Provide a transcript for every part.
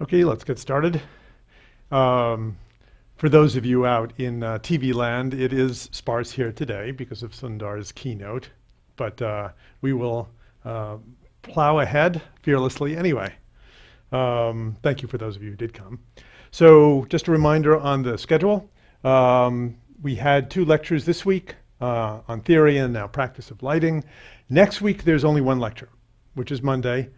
Okay, let's get started. Um, for those of you out in uh, TV land, it is sparse here today because of Sundar's keynote, but uh, we will uh, plow ahead fearlessly anyway. Um, thank you for those of you who did come. So just a reminder on the schedule. Um, we had two lectures this week uh, on theory and now practice of lighting. Next week, there's only one lecture, which is Monday,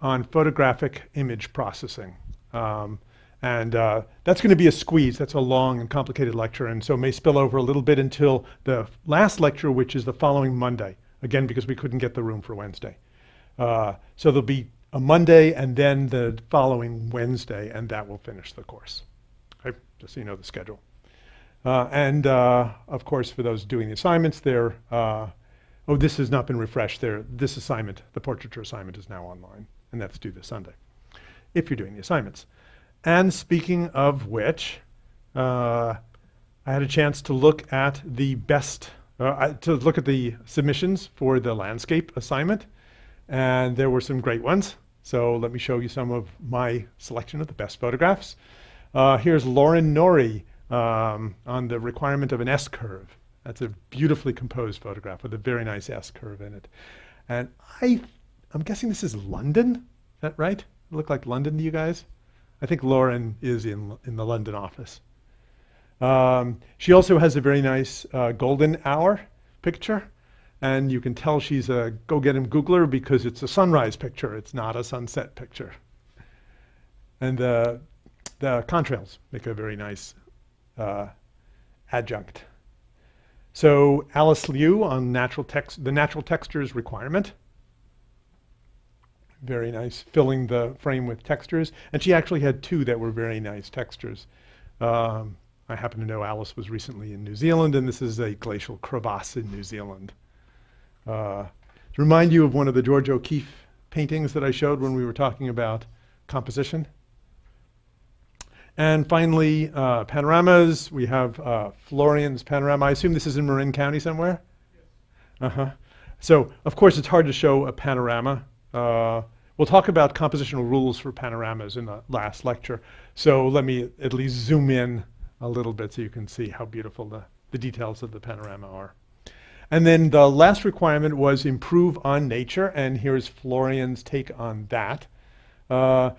on photographic image processing. Um, and uh, that's going to be a squeeze. That's a long and complicated lecture, and so may spill over a little bit until the last lecture, which is the following Monday. Again, because we couldn't get the room for Wednesday. Uh, so there'll be a Monday and then the following Wednesday, and that will finish the course. Okay? Just so you know the schedule. Uh, and uh, of course, for those doing the assignments, there. Uh, oh, this has not been refreshed. There, this assignment, the portraiture assignment, is now online, and that's due this Sunday if you're doing the assignments. And speaking of which, uh, I had a chance to look at the best, uh, to look at the submissions for the landscape assignment, and there were some great ones. So let me show you some of my selection of the best photographs. Uh, here's Lauren Norrie um, on the requirement of an S-curve. That's a beautifully composed photograph with a very nice S-curve in it. And I, I'm guessing this is London, is that right? Look like London to you guys? I think Lauren is in, in the London office. Um, she also has a very nice uh, golden hour picture. And you can tell she's a go get him Googler because it's a sunrise picture. It's not a sunset picture. And the, the contrails make a very nice uh, adjunct. So Alice Liu on natural text, the natural textures requirement very nice, filling the frame with textures. And she actually had two that were very nice textures. Um, I happen to know Alice was recently in New Zealand, and this is a glacial crevasse in New Zealand. Uh, to remind you of one of the Georgia O'Keeffe paintings that I showed when we were talking about composition. And finally, uh, panoramas. We have uh, Florian's panorama. I assume this is in Marin County somewhere? Yes. Uh-huh. So, of course, it's hard to show a panorama. Uh, We'll talk about compositional rules for panoramas in the last lecture. So let me at least zoom in a little bit so you can see how beautiful the, the details of the panorama are. And then the last requirement was improve on nature, and here's Florian's take on that. Uh,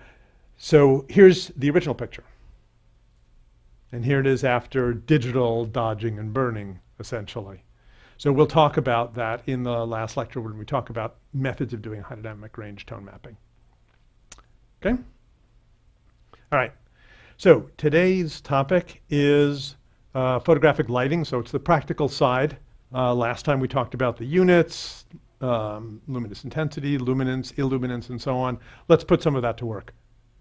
so here's the original picture. And here it is after digital dodging and burning, essentially. So we'll talk about that in the last lecture when we talk about methods of doing high dynamic range tone mapping. Okay? All right. So today's topic is uh, photographic lighting. So it's the practical side. Uh, last time we talked about the units, um, luminous intensity, luminance, illuminance, and so on. Let's put some of that to work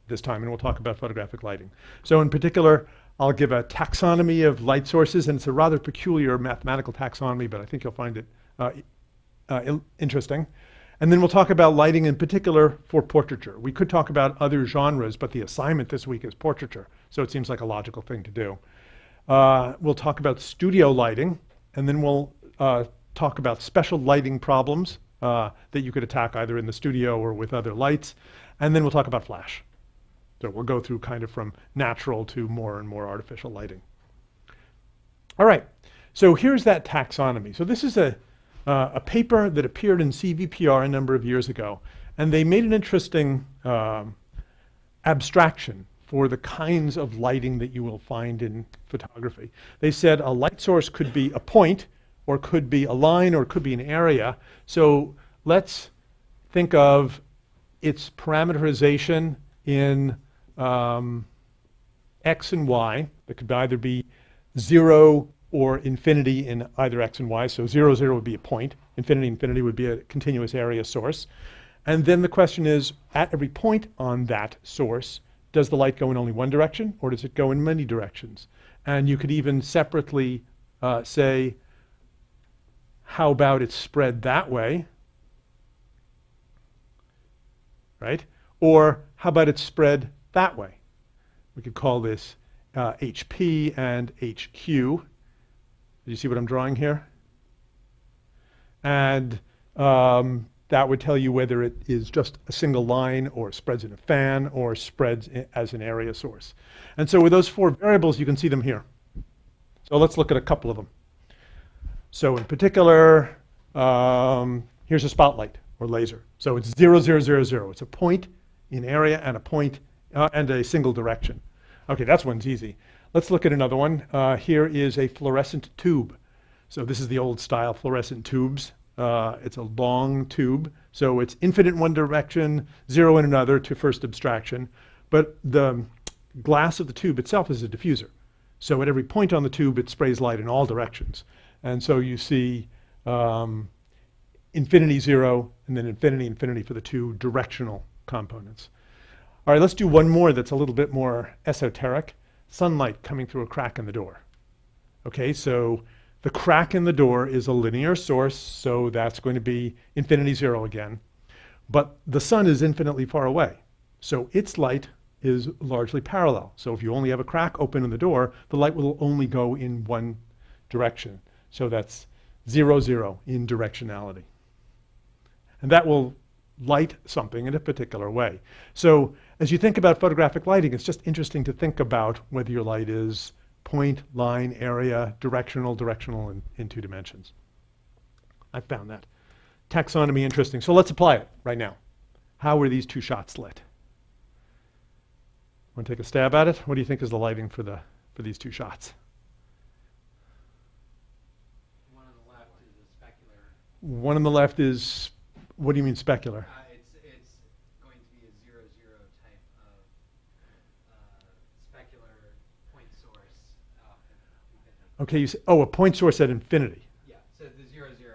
this time, and we'll talk about photographic lighting. So in particular, I'll give a taxonomy of light sources, and it's a rather peculiar mathematical taxonomy, but I think you'll find it uh, uh, interesting. And then we'll talk about lighting in particular for portraiture. We could talk about other genres, but the assignment this week is portraiture, so it seems like a logical thing to do. Uh, we'll talk about studio lighting, and then we'll uh, talk about special lighting problems uh, that you could attack either in the studio or with other lights. And then we'll talk about flash. So we'll go through kind of from natural to more and more artificial lighting. All right, so here's that taxonomy. So this is a, uh, a paper that appeared in CVPR a number of years ago. And they made an interesting um, abstraction for the kinds of lighting that you will find in photography. They said a light source could be a point, or could be a line, or could be an area. So let's think of its parameterization in um, x and y that could either be 0 or infinity in either x and y. So 0, 0 would be a point. Infinity, infinity would be a continuous area source. And then the question is, at every point on that source, does the light go in only one direction or does it go in many directions? And you could even separately uh, say, how about it's spread that way? Right? Or how about it's spread that way. We could call this uh, HP and HQ. Do you see what I'm drawing here? And um, that would tell you whether it is just a single line or spreads in a fan or spreads as an area source. And so with those four variables, you can see them here. So let's look at a couple of them. So in particular, um, here's a spotlight or laser. So it's zero, zero, zero, zero. It's a point in area and a point uh, and a single direction. Okay, that's one's easy. Let's look at another one. Uh, here is a fluorescent tube. So this is the old style fluorescent tubes. Uh, it's a long tube, so it's infinite one direction, zero in another to first abstraction. But the glass of the tube itself is a diffuser. So at every point on the tube, it sprays light in all directions. And so you see um, infinity zero, and then infinity infinity for the two directional components. All right, let's do one more that's a little bit more esoteric. Sunlight coming through a crack in the door. Okay, so the crack in the door is a linear source, so that's going to be infinity zero again. But the sun is infinitely far away, so its light is largely parallel. So if you only have a crack open in the door, the light will only go in one direction. So that's zero, zero in directionality. And that will light something in a particular way. So as you think about photographic lighting, it's just interesting to think about whether your light is point, line, area, directional, directional in, in two dimensions. I found that taxonomy interesting. So let's apply it right now. How were these two shots lit? Want to take a stab at it? What do you think is the lighting for the for these two shots? One on the left is specular. One on the left is what do you mean specular? Uh, it's, it's going to be a zero zero type of uh, specular point source. off in infinity. Okay, you say, oh, a point source at infinity. Yeah, so the zero zero,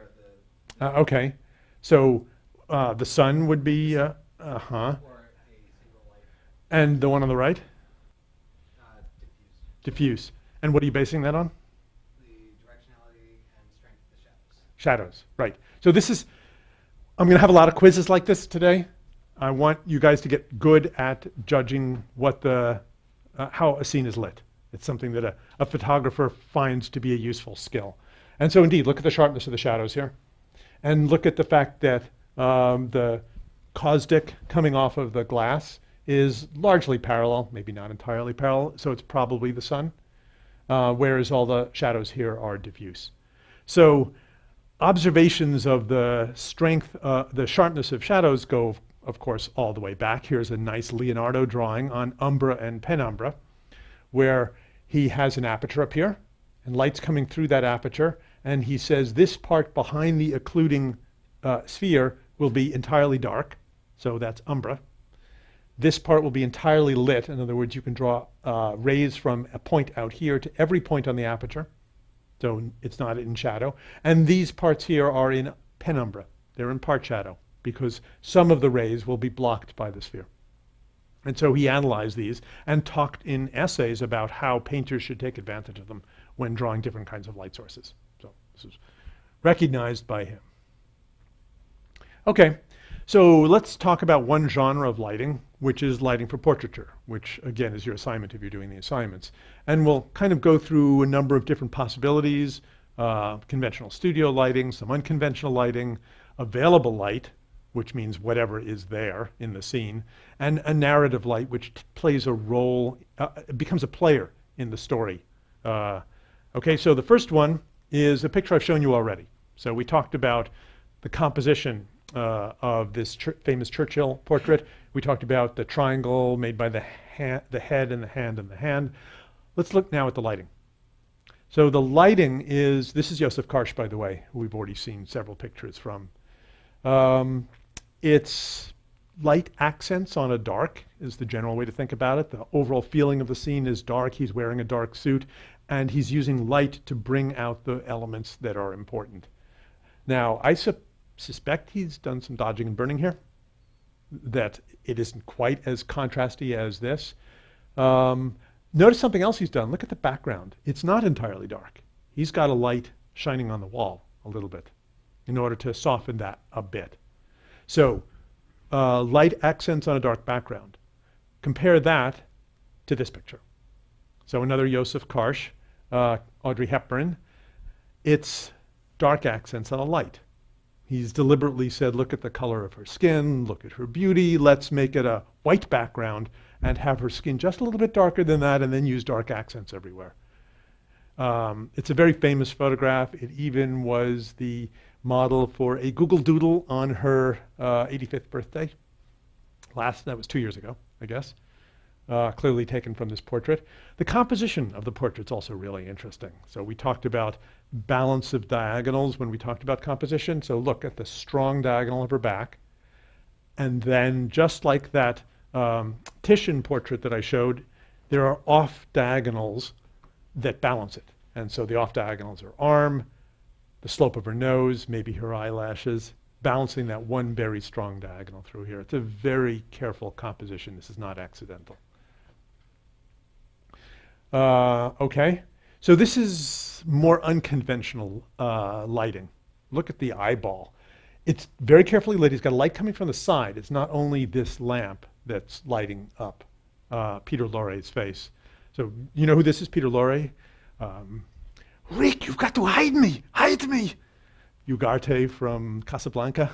the, Uh, okay, so uh, the sun would be uh huh, or a single light and the one on the right, uh, diffused. diffuse. And what are you basing that on? The directionality and strength of the shadows. Shadows, right. So this is, I'm going to have a lot of quizzes like this today. I want you guys to get good at judging what the, uh, how a scene is lit. It's something that a, a photographer finds to be a useful skill. And so indeed, look at the sharpness of the shadows here. And look at the fact that um, the caustic coming off of the glass is largely parallel, maybe not entirely parallel, so it's probably the sun, uh, whereas all the shadows here are diffuse. So observations of the strength, uh, the sharpness of shadows go, of course, all the way back. Here's a nice Leonardo drawing on umbra and penumbra, where he has an aperture up here, and light's coming through that aperture, and he says this part behind the occluding uh, sphere will be entirely dark, so that's umbra. This part will be entirely lit. In other words, you can draw uh, rays from a point out here to every point on the aperture. So it's not in shadow. And these parts here are in penumbra. They're in part shadow because some of the rays will be blocked by the sphere. And so he analyzed these and talked in essays about how painters should take advantage of them when drawing different kinds of light sources. So this is recognized by him. Okay, so let's talk about one genre of lighting, which is lighting for portraiture, which again is your assignment if you're doing the assignments. And we'll kind of go through a number of different possibilities, uh, conventional studio lighting, some unconventional lighting, available light, which means whatever is there in the scene, and a narrative light, which t- plays a role, uh, becomes a player in the story. Uh, okay, so the first one is a picture I've shown you already. So we talked about the composition uh, of this Chur- famous Churchill portrait. We talked about the triangle made by the, ha- the head and the hand and the hand. Let's look now at the lighting. So the lighting is, this is Josef Karsh, by the way, who we've already seen several pictures from. Um, it's light accents on a dark is the general way to think about it. The overall feeling of the scene is dark. He's wearing a dark suit, and he's using light to bring out the elements that are important. Now, I sup- suspect he's done some dodging and burning here, that it isn't quite as contrasty as this. Um, notice something else he's done. Look at the background. It's not entirely dark. He's got a light shining on the wall a little bit in order to soften that a bit. So, uh, light accents on a dark background. Compare that to this picture. So another Josef Karsh, uh, Audrey Hepburn. It's dark accents on a light. He's deliberately said, look at the color of her skin, look at her beauty, let's make it a white background and have her skin just a little bit darker than that and then use dark accents everywhere. Um, it's a very famous photograph. It even was the model for a Google Doodle on her uh, 85th birthday. Last, that was two years ago, I guess. Uh, clearly taken from this portrait. The composition of the portrait's also really interesting. So we talked about balance of diagonals when we talked about composition. So look at the strong diagonal of her back. And then just like that um, Titian portrait that I showed, there are off diagonals that balance it. And so the off diagonals are arm, the slope of her nose, maybe her eyelashes, balancing that one very strong diagonal through here. It's a very careful composition. This is not accidental. Uh, okay, so this is more unconventional uh, lighting. Look at the eyeball. It's very carefully lit. He's got a light coming from the side. It's not only this lamp that's lighting up uh, Peter Lorre's face. So you know who this is, Peter Lorre? Um, Rick, you've got to hide me, hide me. Ugarte from Casablanca.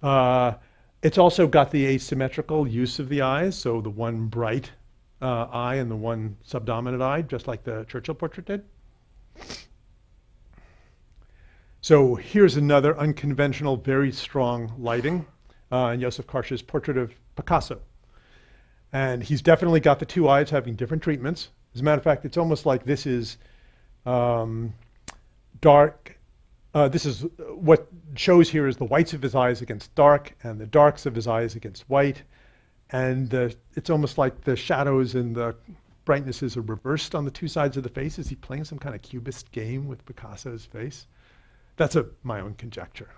Uh, it's also got the asymmetrical use of the eyes, so the one bright uh, eye and the one subdominant eye, just like the Churchill portrait did. So here's another unconventional, very strong lighting uh, in Josef Karsh's portrait of Picasso. And he's definitely got the two eyes having different treatments. As a matter of fact, it's almost like this is um, dark. Uh, this is what shows here is the whites of his eyes against dark and the darks of his eyes against white. And uh, it's almost like the shadows and the brightnesses are reversed on the two sides of the face. Is he playing some kind of cubist game with Picasso's face? That's a, my own conjecture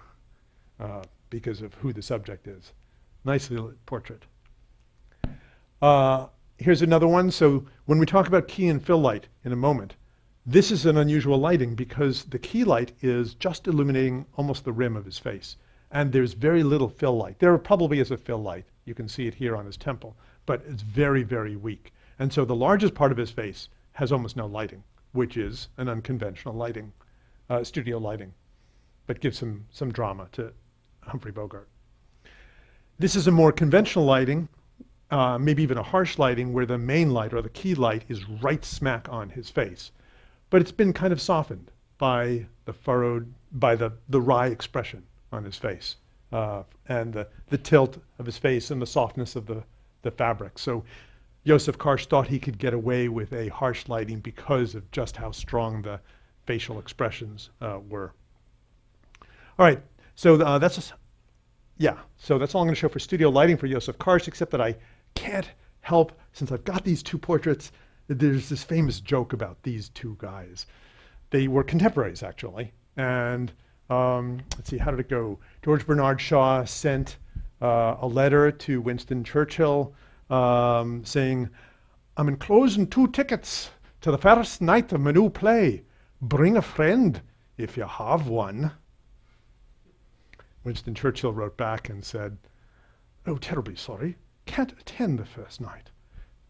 uh, because of who the subject is. Nicely lit portrait. Uh, here's another one. So when we talk about key and fill light in a moment, this is an unusual lighting because the key light is just illuminating almost the rim of his face. And there's very little fill light. There probably is a fill light. You can see it here on his temple, but it's very, very weak. And so the largest part of his face has almost no lighting, which is an unconventional lighting, uh, studio lighting, but gives some, some drama to Humphrey Bogart. This is a more conventional lighting, uh, maybe even a harsh lighting, where the main light or the key light is right smack on his face but it's been kind of softened by the furrowed, by the, the wry expression on his face uh, and the, the tilt of his face and the softness of the, the fabric. So Joseph Karsh thought he could get away with a harsh lighting because of just how strong the facial expressions uh, were. All right, so uh, that's, yeah, so that's all I'm to show for studio lighting for Joseph Karsh, except that I can't help, since I've got these two portraits, there's this famous joke about these two guys. They were contemporaries, actually. And um, let's see, how did it go? George Bernard Shaw sent uh, a letter to Winston Churchill um, saying, I'm enclosing two tickets to the first night of my new play. Bring a friend if you have one. Winston Churchill wrote back and said, Oh, terribly sorry. Can't attend the first night.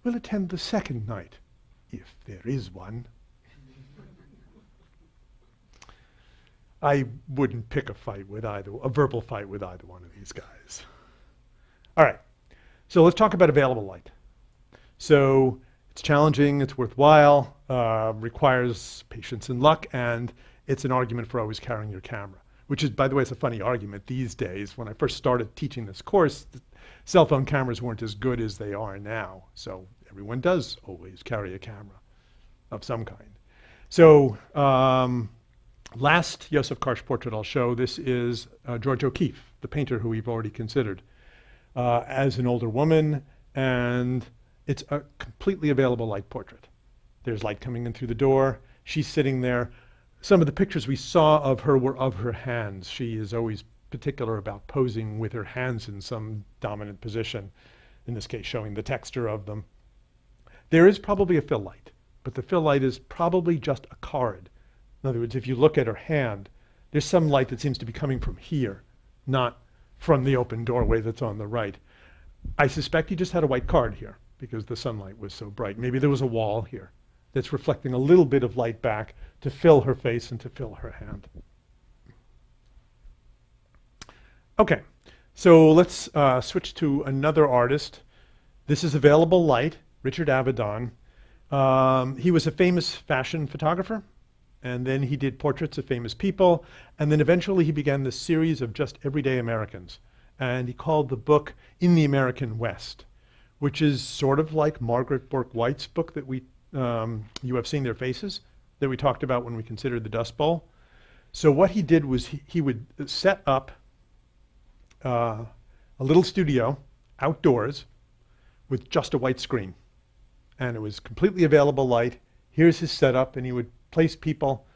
Will attend the second night if there is one. I wouldn't pick a fight with either, a verbal fight with either one of these guys. All right, so let's talk about available light. So it's challenging, it's worthwhile, uh, requires patience and luck, and it's an argument for always carrying your camera, which is, by the way, it's a funny argument these days. When I first started teaching this course, cell phone cameras weren't as good as they are now. So everyone does always carry a camera of some kind. So um, last Joseph Karsh portrait I'll show, this is uh, Georgia O'Keeffe, the painter who we've already considered, uh, as an older woman, and it's a completely available light portrait. There's light coming in through the door. She's sitting there. Some of the pictures we saw of her were of her hands. She is always particular about posing with her hands in some dominant position, in this case showing the texture of them. There is probably a fill light, but the fill light is probably just a card. In other words, if you look at her hand, there's some light that seems to be coming from here, not from the open doorway that's on the right. I suspect he just had a white card here because the sunlight was so bright. Maybe there was a wall here that's reflecting a little bit of light back to fill her face and to fill her hand. Okay, so let's uh, switch to another artist. This is Available Light, Richard Avedon. Um, he was a famous fashion photographer, and then he did portraits of famous people, and then eventually he began this series of just everyday Americans. And he called the book In the American West, which is sort of like Margaret Bourke White's book that we, um, you have seen their faces, that we talked about when we considered the Dust Bowl. So what he did was he, he would set up uh, a little studio outdoors with just a white screen. And it was completely available light. Here's his setup, and he would place people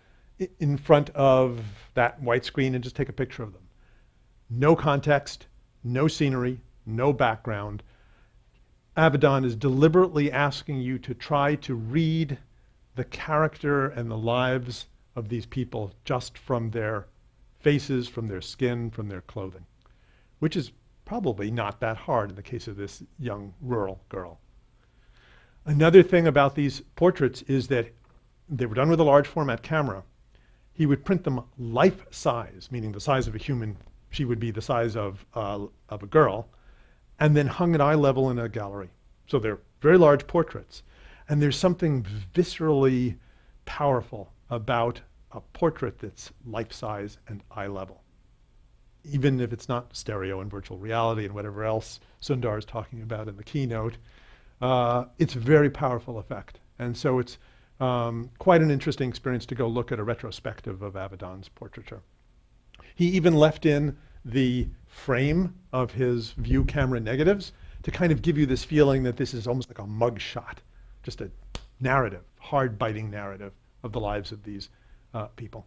in front of that white screen and just take a picture of them. No context, no scenery, no background. Avedon is deliberately asking you to try to read the character and the lives of these people just from their faces, from their skin, from their clothing, which is probably not that hard in the case of this young rural girl. Another thing about these portraits is that they were done with a large format camera. He would print them life size, meaning the size of a human. She would be the size of, uh, of a girl, and then hung at eye level in a gallery. So they're very large portraits. And there's something viscerally powerful about a portrait that's life size and eye level. Even if it's not stereo and virtual reality and whatever else Sundar is talking about in the keynote, uh, it's a very powerful effect. And so it's um, quite an interesting experience to go look at a retrospective of Avedon's portraiture. He even left in the frame of his view camera negatives to kind of give you this feeling that this is almost like a mug shot, just a narrative, hard biting narrative of the lives of these uh, people.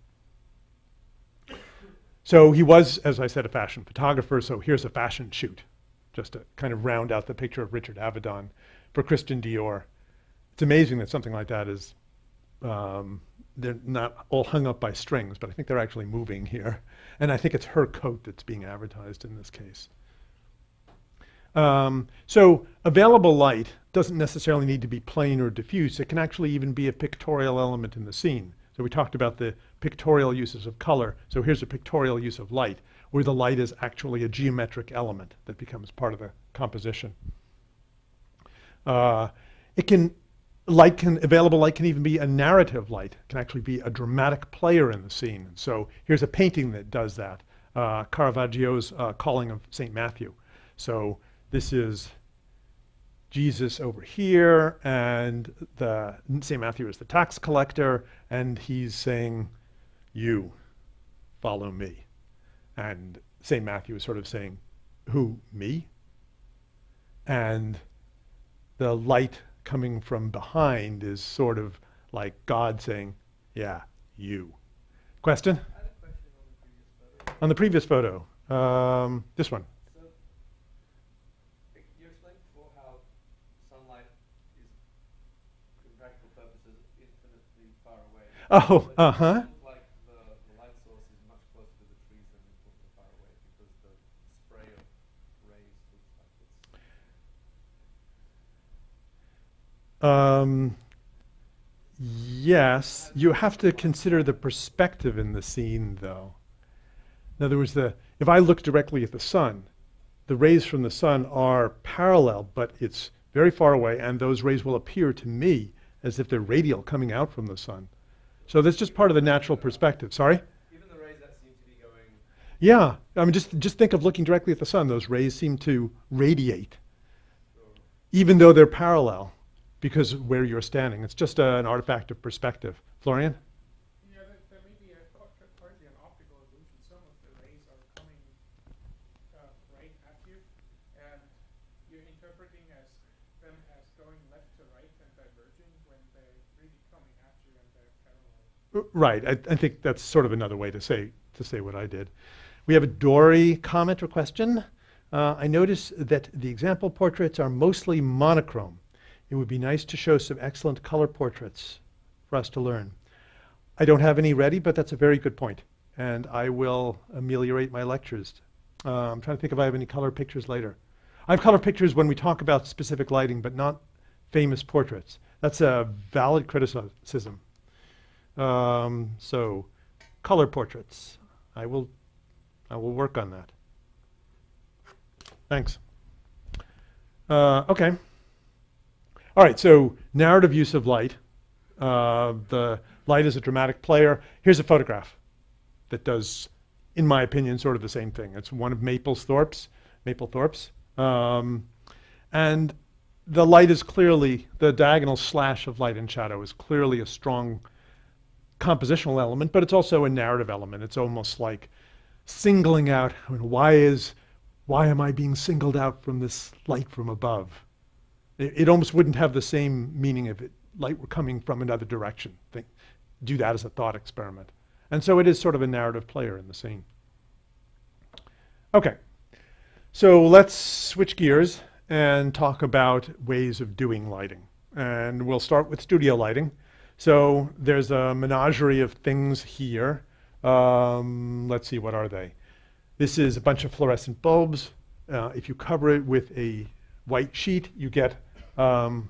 So he was, as I said, a fashion photographer. So here's a fashion shoot, just to kind of round out the picture of Richard Avedon for Christian Dior. It's amazing that something like that is, um, they're not all hung up by strings, but I think they're actually moving here. And I think it's her coat that's being advertised in this case. Um, so available light doesn't necessarily need to be plain or diffuse. It can actually even be a pictorial element in the scene. So we talked about the pictorial uses of color. So here's a pictorial use of light, where the light is actually a geometric element that becomes part of the composition. Uh, it can light can available light can even be a narrative light. It can actually be a dramatic player in the scene. So here's a painting that does that. Uh, Caravaggio's uh, Calling of Saint Matthew. So this is Jesus over here, and the Saint Matthew is the tax collector, and he's saying, "You follow me," and Saint Matthew is sort of saying, "Who me?" And the light coming from behind is sort of like God saying, "Yeah, you." Question I had a question on the previous photo. on the previous photo. Um, this one. So, you explained before how sunlight is, practical purposes, infinitely far away. Oh, But it uh-huh. seems like the, the light source is much closer to the trees than infinitely far away because the spray of rays looks like it's. Um, yes, you have to consider the perspective in the scene, though. In other words, the, if I look directly at the sun, the rays from the sun are parallel, but it's very far away, and those rays will appear to me as if they're radial coming out from the sun. So that's just part of the natural perspective. Sorry? Even the rays that seem to be going. Yeah, I mean, just, just think of looking directly at the sun. Those rays seem to radiate, even though they're parallel, because of where you're standing. It's just a, an artifact of perspective. Florian? Yeah, there, there may be a, partly an optical illusion. Some of the rays are coming uh, right at you, and you're interpreting as them as going left to right and diverging when they're really coming at you and they're parallel. Uh, Right. I, I think that's sort of another way to say to say what I did. We have a Dory comment or question. Uh, I notice that the example portraits are mostly monochrome. It would be nice to show some excellent color portraits for us to learn. I don't have any ready, but that's a very good point, and I will ameliorate my lectures. Uh, I'm trying to think if I have any color pictures later. I have color pictures when we talk about specific lighting, but not famous portraits. That's a valid criticism. Um, so, color portraits. I will, I will work on that. Thanks. Uh, okay. All right, so narrative use of light. Uh, the light is a dramatic player. Here's a photograph that does, in my opinion, sort of the same thing. It's one of Mapplethorpe's, Mapplethorpe's. Um, and the light is clearly, the diagonal slash of light and shadow is clearly a strong compositional element, but it's also a narrative element. It's almost like singling out, I mean, why is, why am I being singled out from this light from above? It, it almost wouldn't have the same meaning if it, light were coming from another direction. Think, do that as a thought experiment. And so it is sort of a narrative player in the scene. Okay, so let's switch gears and talk about ways of doing lighting. And we'll start with studio lighting. So there's a menagerie of things here. Um, let's see, what are they? This is a bunch of fluorescent bulbs. Uh, if you cover it with a white sheet, you get um,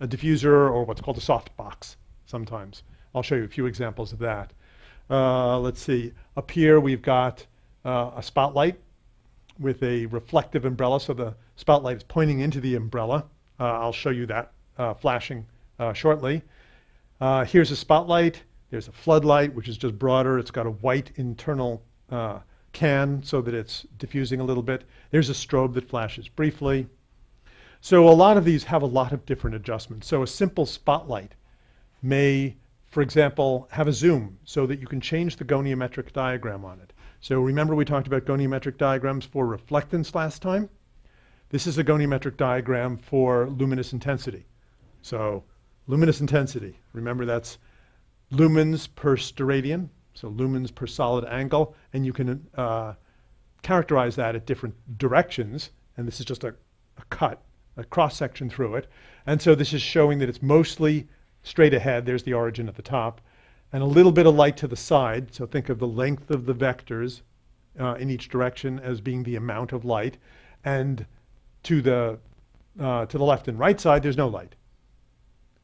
a diffuser or what's called a soft box sometimes. I'll show you a few examples of that. Uh, let's see, up here we've got uh, a spotlight with a reflective umbrella, so the spotlight is pointing into the umbrella. Uh, I'll show you that uh, flashing uh, shortly. Uh, here's a spotlight. There's a floodlight, which is just broader. It's got a white internal can so that it's diffusing a little bit. There's a strobe that flashes briefly. So a lot of these have a lot of different adjustments. So a simple spotlight may, for example, have a zoom so that you can change the goniometric diagram on it. So remember we talked about goniometric diagrams for reflectance last time? This is a goniometric diagram for luminous intensity. So luminous intensity, remember that's lumens per steradian, so lumens per solid angle, and you can uh, characterize that at different directions, and this is just a, a cut a cross section through it. And so this is showing that it's mostly straight ahead. There's the origin at the top. And a little bit of light to the side. So think of the length of the vectors uh, in each direction as being the amount of light. And to the, uh, to the left and right side, there's no light.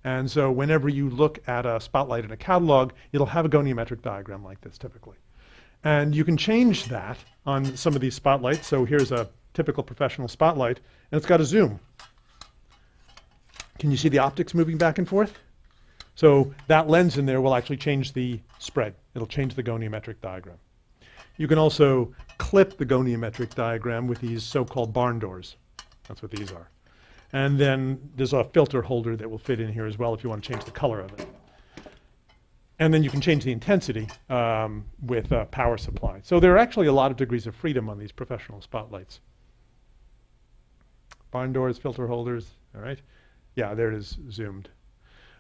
And so whenever you look at a spotlight in a catalog, it'll have a goniometric diagram like this typically. And you can change that on some of these spotlights. So here's a typical professional spotlight, and it's got a zoom. Can you see the optics moving back and forth? So that lens in there will actually change the spread. It'll change the goniometric diagram. You can also clip the goniometric diagram with these so-called barn doors. That's what these are. And then there's a filter holder that will fit in here as well if you want to change the color of it. And then you can change the intensity um, with a power supply. So there are actually a lot of degrees of freedom on these professional spotlights. Barn doors, filter holders, all right? Yeah, there it is zoomed.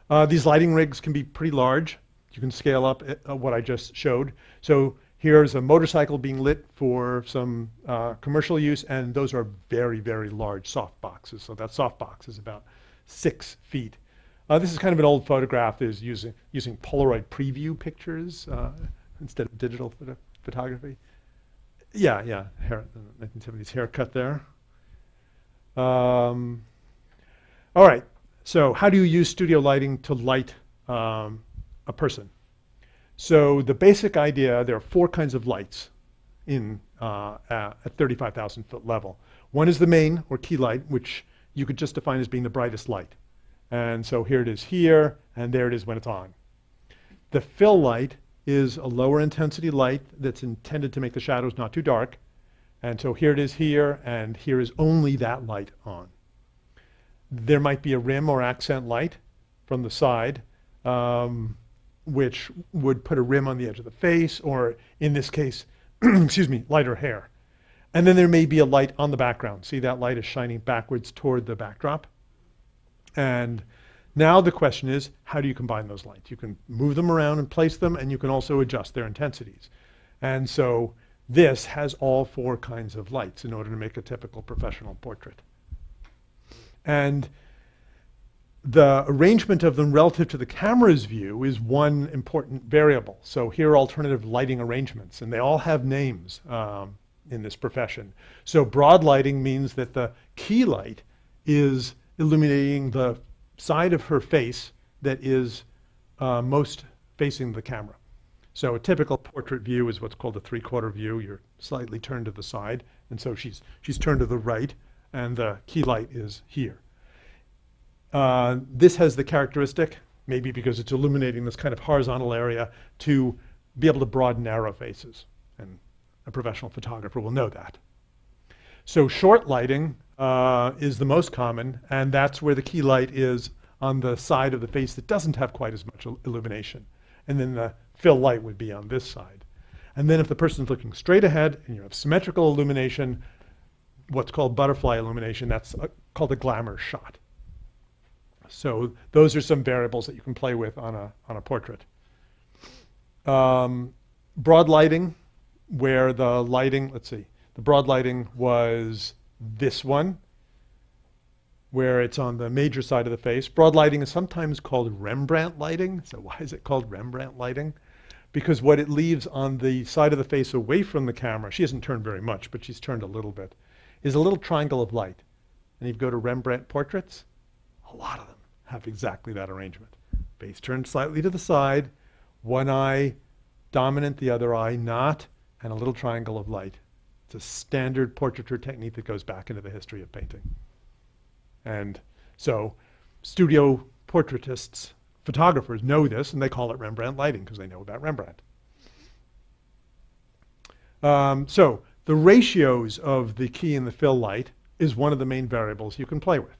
Uh, these lighting rigs can be pretty large. You can scale up uh, what I just showed. So here's a motorcycle being lit for some uh, commercial use, and those are very, very large soft boxes. So that soft box is about six feet. Uh, this is kind of an old photograph is using, using Polaroid preview pictures uh, instead of digital photo photography. Yeah, yeah, hair, 1970s haircut there. Um, all right, so how do you use studio lighting to light um, a person? So the basic idea, there are four kinds of lights in, uh, at 35,000 foot level. One is the main or key light, which you could just define as being the brightest light. And so here it is here, and there it is when it's on. The fill light is a lower intensity light that's intended to make the shadows not too dark. And so here it is here, and here is only that light on. There might be a rim or accent light from the side, um, which would put a rim on the edge of the face, or in this case, excuse me, lighter hair. And then there may be a light on the background. See that light is shining backwards toward the backdrop. And now the question is, how do you combine those lights? You can move them around and place them, and you can also adjust their intensities. And so this has all four kinds of lights in order to make a typical professional portrait. And the arrangement of them relative to the camera's view is one important variable. So here are alternative lighting arrangements, and they all have names um, in this profession. So broad lighting means that the key light is illuminating the side of her face that is uh, most facing the camera. So a typical portrait view is what's called a three-quarter view. You're slightly turned to the side, and so she's, she's turned to the right, and the key light is here. Uh, this has the characteristic, maybe because it's illuminating this kind of horizontal area, to be able to broaden narrow faces. And a professional photographer will know that. So short lighting uh, is the most common, and that's where the key light is on the side of the face that doesn't have quite as much il- illumination. And then the fill light would be on this side. And then if the person's looking straight ahead and you have symmetrical illumination, what's called butterfly illumination, that's uh, called a glamour shot. So those are some variables that you can play with on a, on a portrait. Um, broad lighting, where the lighting, let's see, the broad lighting was this one, where it's on the major side of the face. Broad lighting is sometimes called Rembrandt lighting. So why is it called Rembrandt lighting? Because what it leaves on the side of the face away from the camera, she hasn't turned very much, but she's turned a little bit, is a little triangle of light. And if you go to Rembrandt portraits, a lot of them have exactly that arrangement. Face turned slightly to the side, one eye dominant, the other eye not, and a little triangle of light. It's a standard portraiture technique that goes back into the history of painting. And so studio portraitists, photographers know this, and they call it Rembrandt lighting because they know about Rembrandt. Um, so the ratios of the key and the fill light is one of the main variables you can play with.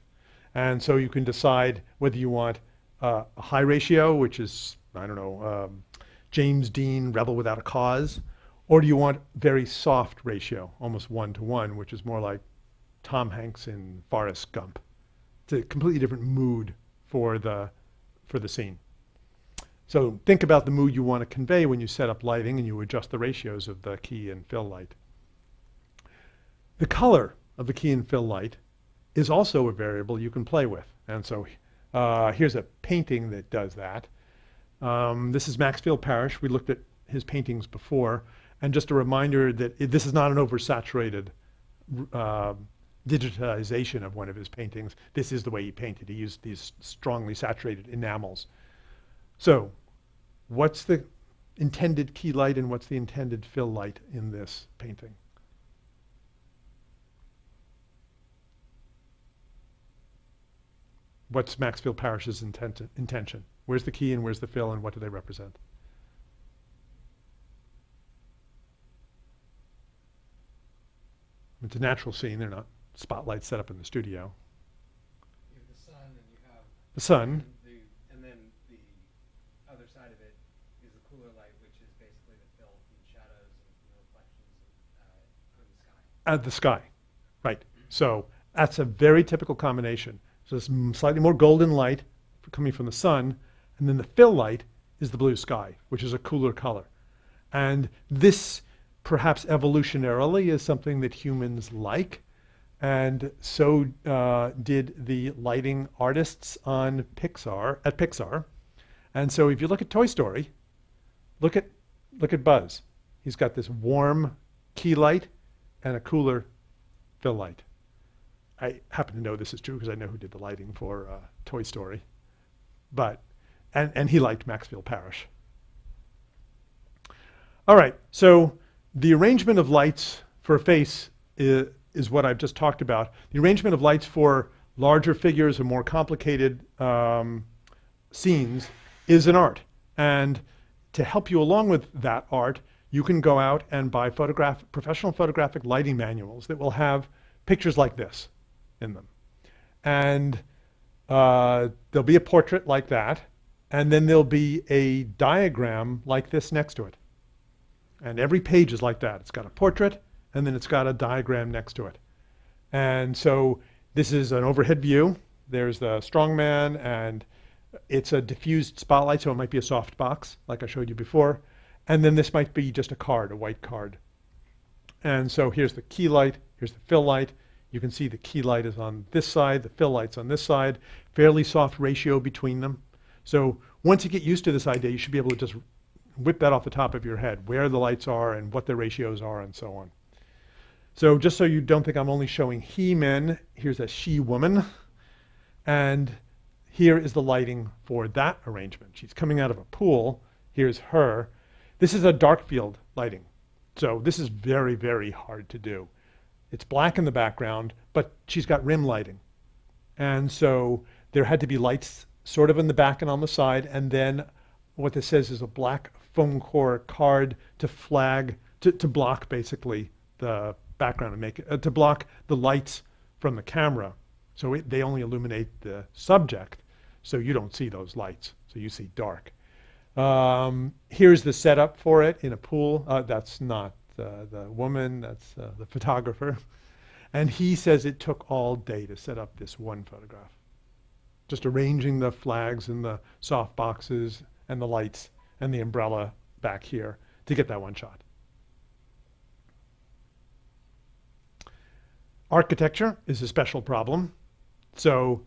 And so you can decide whether you want uh, a high ratio, which is, I don't know, um, James Dean, Rebel Without a Cause, or do you want very soft ratio, almost one to one, which is more like Tom Hanks in Forrest Gump. It's a completely different mood for the, for the scene. So think about the mood you want to convey when you set up lighting and you adjust the ratios of the key and fill light. The color of the key and fill light is also a variable you can play with. And so uh, here's a painting that does that. Um, this is Maxfield Parrish. We looked at his paintings before. And just a reminder that it, this is not an oversaturated uh, digitization of one of his paintings. This is the way he painted. He used these strongly saturated enamels. So what's the intended key light and what's the intended fill light in this painting? What's Maxfield Parrish's intent, intention? Where's the key and where's the fill and what do they represent? It's a natural scene. They're not spotlights set up in the studio. You have the sun and you have The sun, the, and then the other side of it is the cooler light, which is basically the fill from shadows and from the reflections uh, from the sky. at the sky, right? So that's a very typical combination. So it's m- slightly more golden light coming from the sun, and then the fill light is the blue sky, which is a cooler color. And this, perhaps evolutionarily, is something that humans like. And so uh, did the lighting artists on Pixar, at Pixar. And so if you look at Toy Story, look at, look at Buzz. He's got this warm key light and a cooler fill light. I happen to know this is true because I know who did the lighting for uh, Toy Story. But, and, and he liked Maxfield Parrish. All right, so the arrangement of lights for a face is, is what I've just talked about. The arrangement of lights for larger figures or more complicated um, scenes is an art. And to help you along with that art, you can go out and buy photograph, professional photographic lighting manuals that will have pictures like this in them. And uh, there'll be a portrait like that, and then there'll be a diagram like this next to it. And every page is like that. It's got a portrait, and then it's got a diagram next to it. And so this is an overhead view. There's the strongman, and it's a diffused spotlight, so it might be a soft box, like I showed you before. And then this might be just a card, a white card. And so here's the key light, here's the fill light. You can see the key light is on this side, the fill light's on this side, fairly soft ratio between them. So once you get used to this idea, you should be able to just whip that off the top of your head, where the lights are and what the ratios are and so on. So just so you don't think I'm only showing he men, here's a she woman. And here is the lighting for that arrangement. She's coming out of a pool. Here's her. This is a dark field lighting. So this is very, very hard to do. It's black in the background, but she's got rim lighting. And so there had to be lights sort of in the back and on the side, and then what this says is a black foam core card to flag, to, to block basically the background and make it, uh, to block the lights from the camera. So it, they only illuminate the subject, so you don't see those lights, so you see dark. Um, here's the setup for it in a pool. Uh, that's not uh, the woman, that's uh, the photographer. And he says it took all day to set up this one photograph. Just arranging the flags and the soft boxes and the lights and the umbrella back here to get that one shot. Architecture is a special problem. So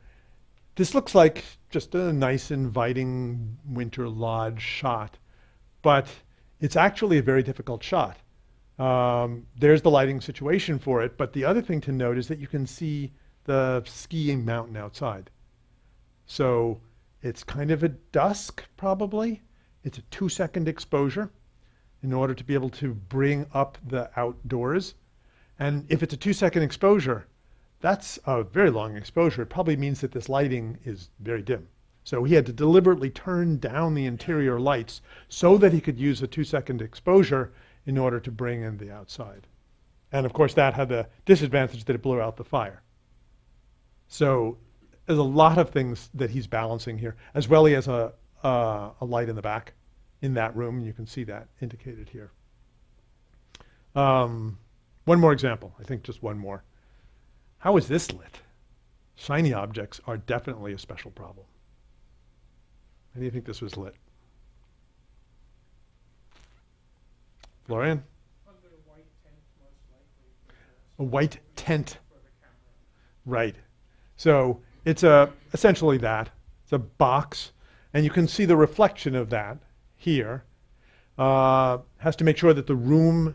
this looks like just a nice inviting winter lodge shot, but it's actually a very difficult shot. Um, there's the lighting situation for it, but the other thing to note is that you can see the skiing mountain outside. So it's kind of a dusk, probably. It's a two second exposure in order to be able to bring up the outdoors. And if it's a two second exposure, that's a very long exposure. It probably means that this lighting is very dim. So he had to deliberately turn down the interior lights so that he could use a two second exposure in order to bring in the outside. And of course, that had the disadvantage that it blew out the fire. So there's a lot of things that he's balancing here, as well as a, uh, a light in the back in that room. You can see that indicated here. Um, one more example, I think just one more. How is this lit? Shiny objects are definitely a special problem. How do you think this was lit? Florian? A white tent, right. So it's a, essentially that. It's a box, and you can see the reflection of that here. Uh, has to make sure that the room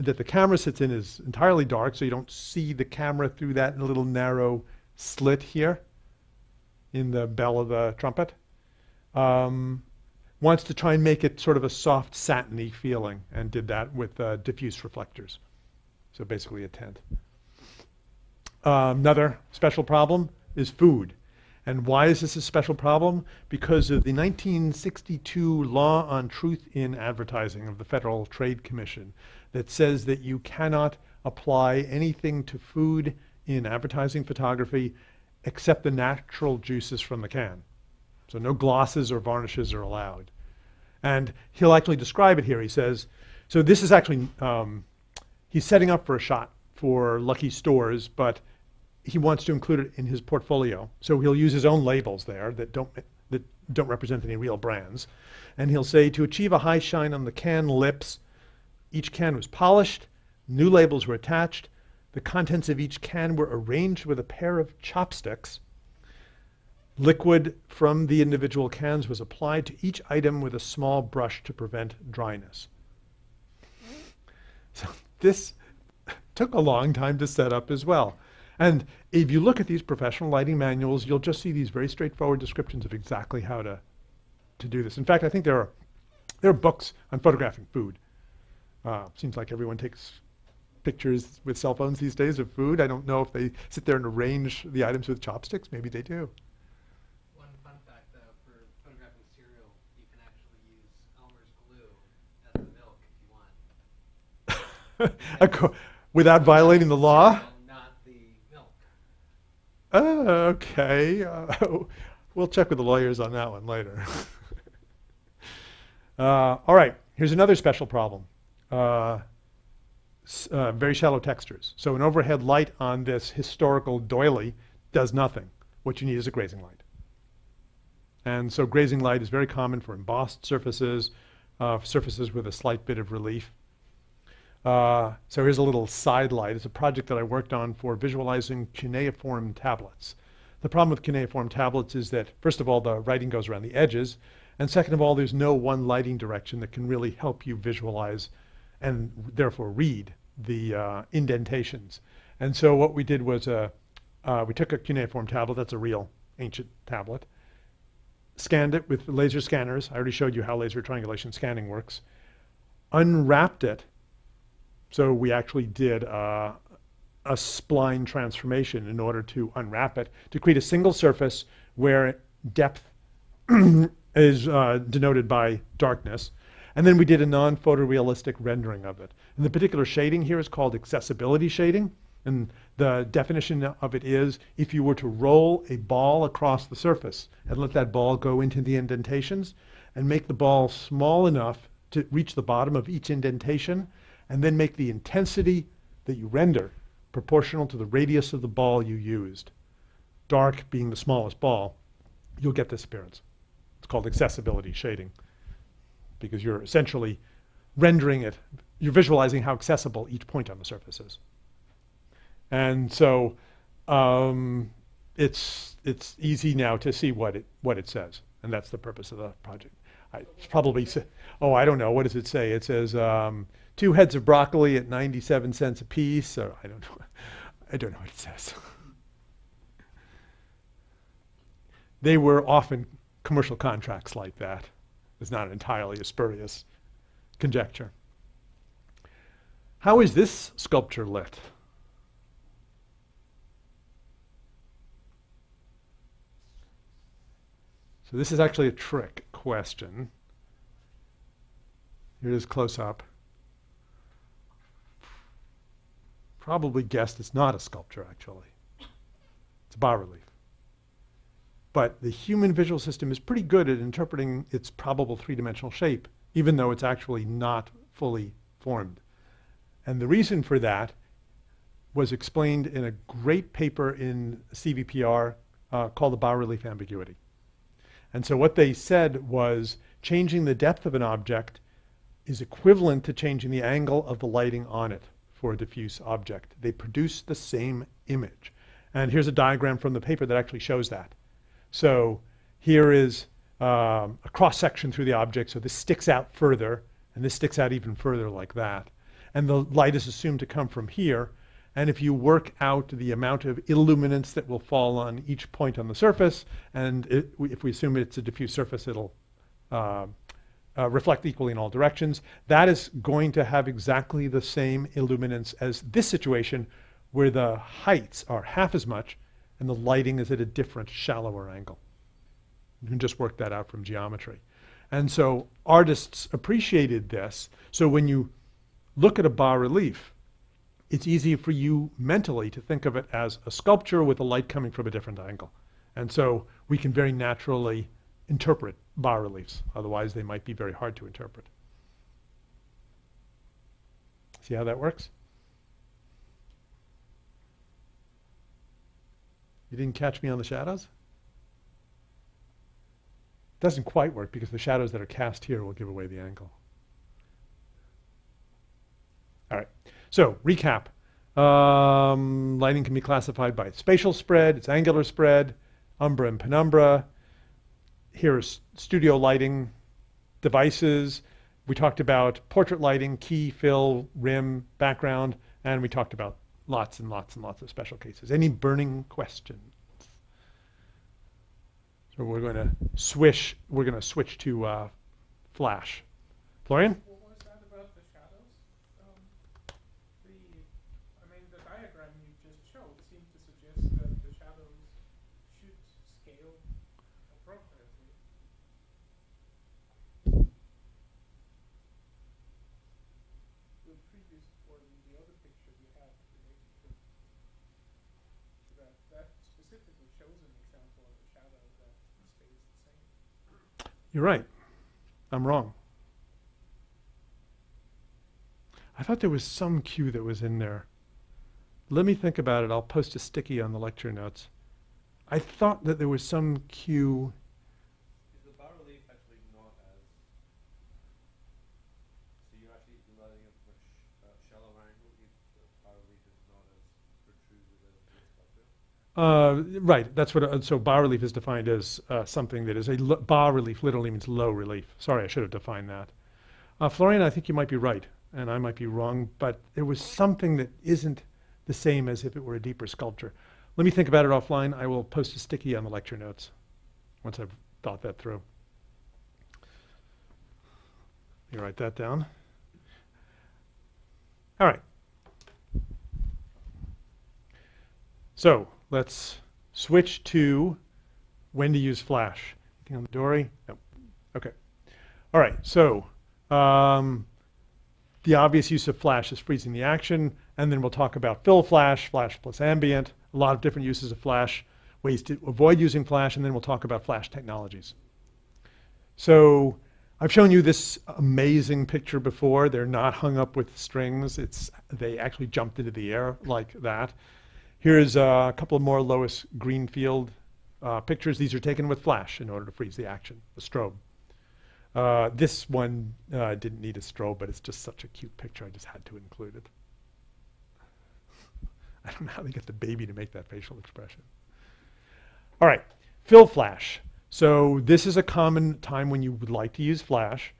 that the camera sits in is entirely dark, so you don't see the camera through that little narrow slit here in the bell of the trumpet. Um, wants to try and make it sort of a soft satiny feeling, and did that with uh, diffuse reflectors. So basically a tent. Um, another special problem is food. And why is this a special problem? Because of the 1962 Law on Truth in Advertising of the Federal Trade Commission that says that you cannot apply anything to food in advertising photography except the natural juices from the can. So no glosses or varnishes are allowed. And he'll actually describe it here. He says, so this is actually, um, he's setting up for a shot for Lucky Stores, but he wants to include it in his portfolio. So he'll use his own labels there that don't, that don't represent any real brands. And he'll say, to achieve a high shine on the can lips, each can was polished, new labels were attached, the contents of each can were arranged with a pair of chopsticks. Liquid from the individual cans was applied to each item with a small brush to prevent dryness. So this took a long time to set up as well. And if you look at these professional lighting manuals, you'll just see these very straightforward descriptions of exactly how to, to do this. In fact, I think there are, there are books on photographing food. Uh, seems like everyone takes pictures with cell phones these days of food. I don't know if they sit there and arrange the items with chopsticks. Maybe they do. One fun fact though, for photographing cereal, you can actually use Elmer's glue as the milk if you want. Without violating the law? Not the milk. Oh, okay. Uh, we'll check with the lawyers on that one later. uh, all right, here's another special problem. Uh, uh, very shallow textures. So an overhead light on this historical doily does nothing. What you need is a grazing light. And so grazing light is very common for embossed surfaces, uh, surfaces with a slight bit of relief. Uh, so here's a little side light. It's a project that I worked on for visualizing cuneiform tablets. The problem with cuneiform tablets is that, first of all, the writing goes around the edges, and second of all, there's no one lighting direction that can really help you visualize and therefore read the uh, indentations. And so what we did was uh, uh, we took a cuneiform tablet, that's a real ancient tablet, scanned it with laser scanners. I already showed you how laser triangulation scanning works. unwrapped it. So we actually did uh, a spline transformation in order to unwrap it to create a single surface where depth is uh, denoted by darkness. And then we did a non-photorealistic rendering of it. And the particular shading here is called accessibility shading. And the definition of it is if you were to roll a ball across the surface and let that ball go into the indentations and make the ball small enough to reach the bottom of each indentation and then make the intensity that you render proportional to the radius of the ball you used, dark being the smallest ball, you'll get this appearance. It's called accessibility shading because you're essentially rendering it, you're visualizing how accessible each point on the surface is. And so um, it's, it's easy now to see what it, what it says. And that's the purpose of the project. I it's probably, sa- oh, I don't know, what does it say? It says um, two heads of broccoli at 97 cents a piece, or I don't know. I don't know what it says. they were often commercial contracts like that. It's not entirely a spurious conjecture. How is this sculpture lit? So this is actually a trick question. Here it is close up. Probably guessed it's not a sculpture, actually. It's a bas relief. But the human visual system is pretty good at interpreting its probable three-dimensional shape, even though it's actually not fully formed. And the reason for that was explained in a great paper in CVPR uh, called the bas-relief ambiguity. And so what they said was changing the depth of an object is equivalent to changing the angle of the lighting on it for a diffuse object. They produce the same image. And here's a diagram from the paper that actually shows that. So here is um, a cross section through the object. So this sticks out further, and this sticks out even further like that. And the light is assumed to come from here. And if you work out the amount of illuminance that will fall on each point on the surface, and it, if we assume it's a diffuse surface, it'll uh, uh, reflect equally in all directions. That is going to have exactly the same illuminance as this situation, where the heights are half as much and the lighting is at a different, shallower angle. You can just work that out from geometry. And so artists appreciated this. So when you look at a bas relief, it's easy for you mentally to think of it as a sculpture with the light coming from a different angle. And so we can very naturally interpret bas reliefs. Otherwise, they might be very hard to interpret. See how that works? You didn't catch me on the shadows? Doesn't quite work because the shadows that are cast here will give away the angle. All right, so recap. Um, lighting can be classified by its spatial spread, its angular spread, umbra and penumbra. Here's studio lighting devices. We talked about portrait lighting, key, fill, rim, background, and we talked about lots and lots and lots of special cases. Any burning questions? So we're going to swish. We're going to switch to uh, Flash. Florian? What was that about the shadows? Um, the, I mean, the diagram you just showed seemed to suggest that the shadows should scale appropriately. The previous, or the, the other picture you had related to that, that specifically shows an example of a shadow that stays the same. You're right. I'm wrong. I thought there was some cue that was in there. Let me think about it. I'll post a sticky on the lecture notes. I thought that there was some cue. Is the bas relief actually not as? So you're actually lighting it from a sh- uh, shallow angle if the bas relief is not as protrusive as the sculpture? Uh, right. That's what. Uh, so bas relief is defined as uh, something that is a bas relief. Literally means low relief. Sorry, I should have defined that. Uh, Florian, I think you might be right, and I might be wrong. But there was something that isn't the same as if it were a deeper sculpture. Let me think about it offline. I will post a sticky on the lecture notes once I've thought that through. You write that down. All right. So let's switch to when to use flash. Anything on the Dory? Okay. All right. So um, the obvious use of flash is freezing the action, and then we'll talk about fill flash, flash plus ambient, a lot of different uses of flash, ways to avoid using flash, and then we'll talk about flash technologies. So I've shown you this amazing picture before. They're not hung up with strings. It's they actually jumped into the air like that. Here's a couple more Lois Greenfield uh, pictures. These are taken with flash in order to freeze the action, the strobe. Uh, this one uh, didn't need a strobe, but it's just such a cute picture. I just had to include it. I don't know how they get the baby to make that facial expression. All right, fill flash. So this is a common time when you would like to use flash.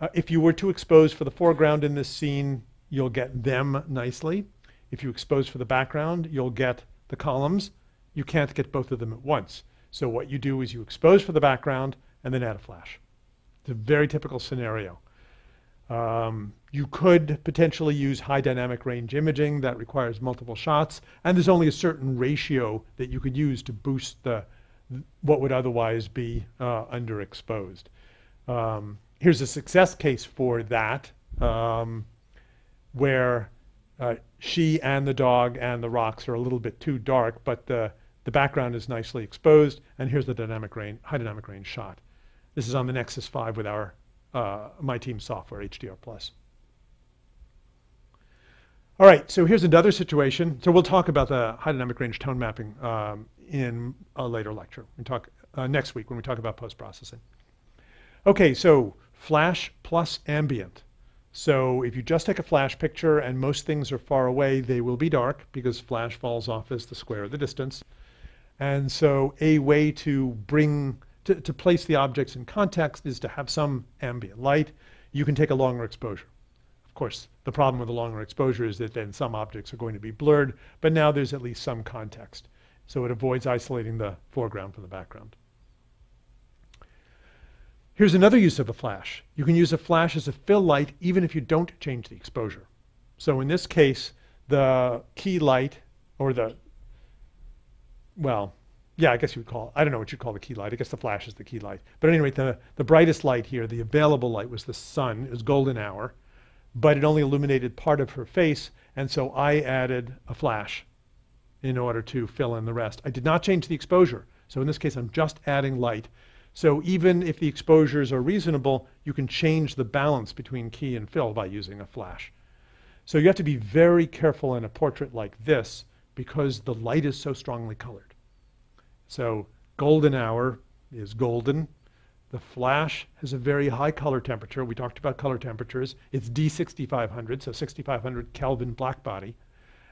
Uh, if you were to expose for the foreground in this scene, you'll get them nicely. If you expose for the background, you'll get the columns. You can't get both of them at once. So what you do is you expose for the background and then add a flash. It's a very typical scenario. Um, you could potentially use high dynamic range imaging that requires multiple shots, and there's only a certain ratio that you could use to boost the what would otherwise be uh, underexposed. Um, here's a success case for that, um, where uh, she and the dog and the rocks are a little bit too dark, but the, the background is nicely exposed, and here's the dynamic range, high dynamic range shot. This is on the Nexus 5 with our uh, My Team software, HDR+. All right, so here's another situation. So we'll talk about the high dynamic range tone mapping um, in a later lecture. We talk uh, next week when we talk about post-processing. Okay, so flash plus ambient. So if you just take a flash picture and most things are far away, they will be dark because flash falls off as the square of the distance. And so a way to bring, to, to place the objects in context is to have some ambient light. You can take a longer exposure. Of course, the problem with a longer exposure is that then some objects are going to be blurred, but now there's at least some context. So it avoids isolating the foreground from the background. Here's another use of a flash. You can use a flash as a fill light even if you don't change the exposure. So in this case, the key light, or the, well, yeah, I guess you would call, I don't know what you'd call the key light. I guess the flash is the key light. But anyway, the, the brightest light here, the available light was the sun. It was golden hour, but it only illuminated part of her face. And so I added a flash in order to fill in the rest. I did not change the exposure. So in this case, I'm just adding light. So even if the exposures are reasonable, you can change the balance between key and fill by using a flash. So you have to be very careful in a portrait like this because the light is so strongly colored. So golden hour is golden. The flash has a very high color temperature. We talked about color temperatures. It's D6500, so 6500 Kelvin black body.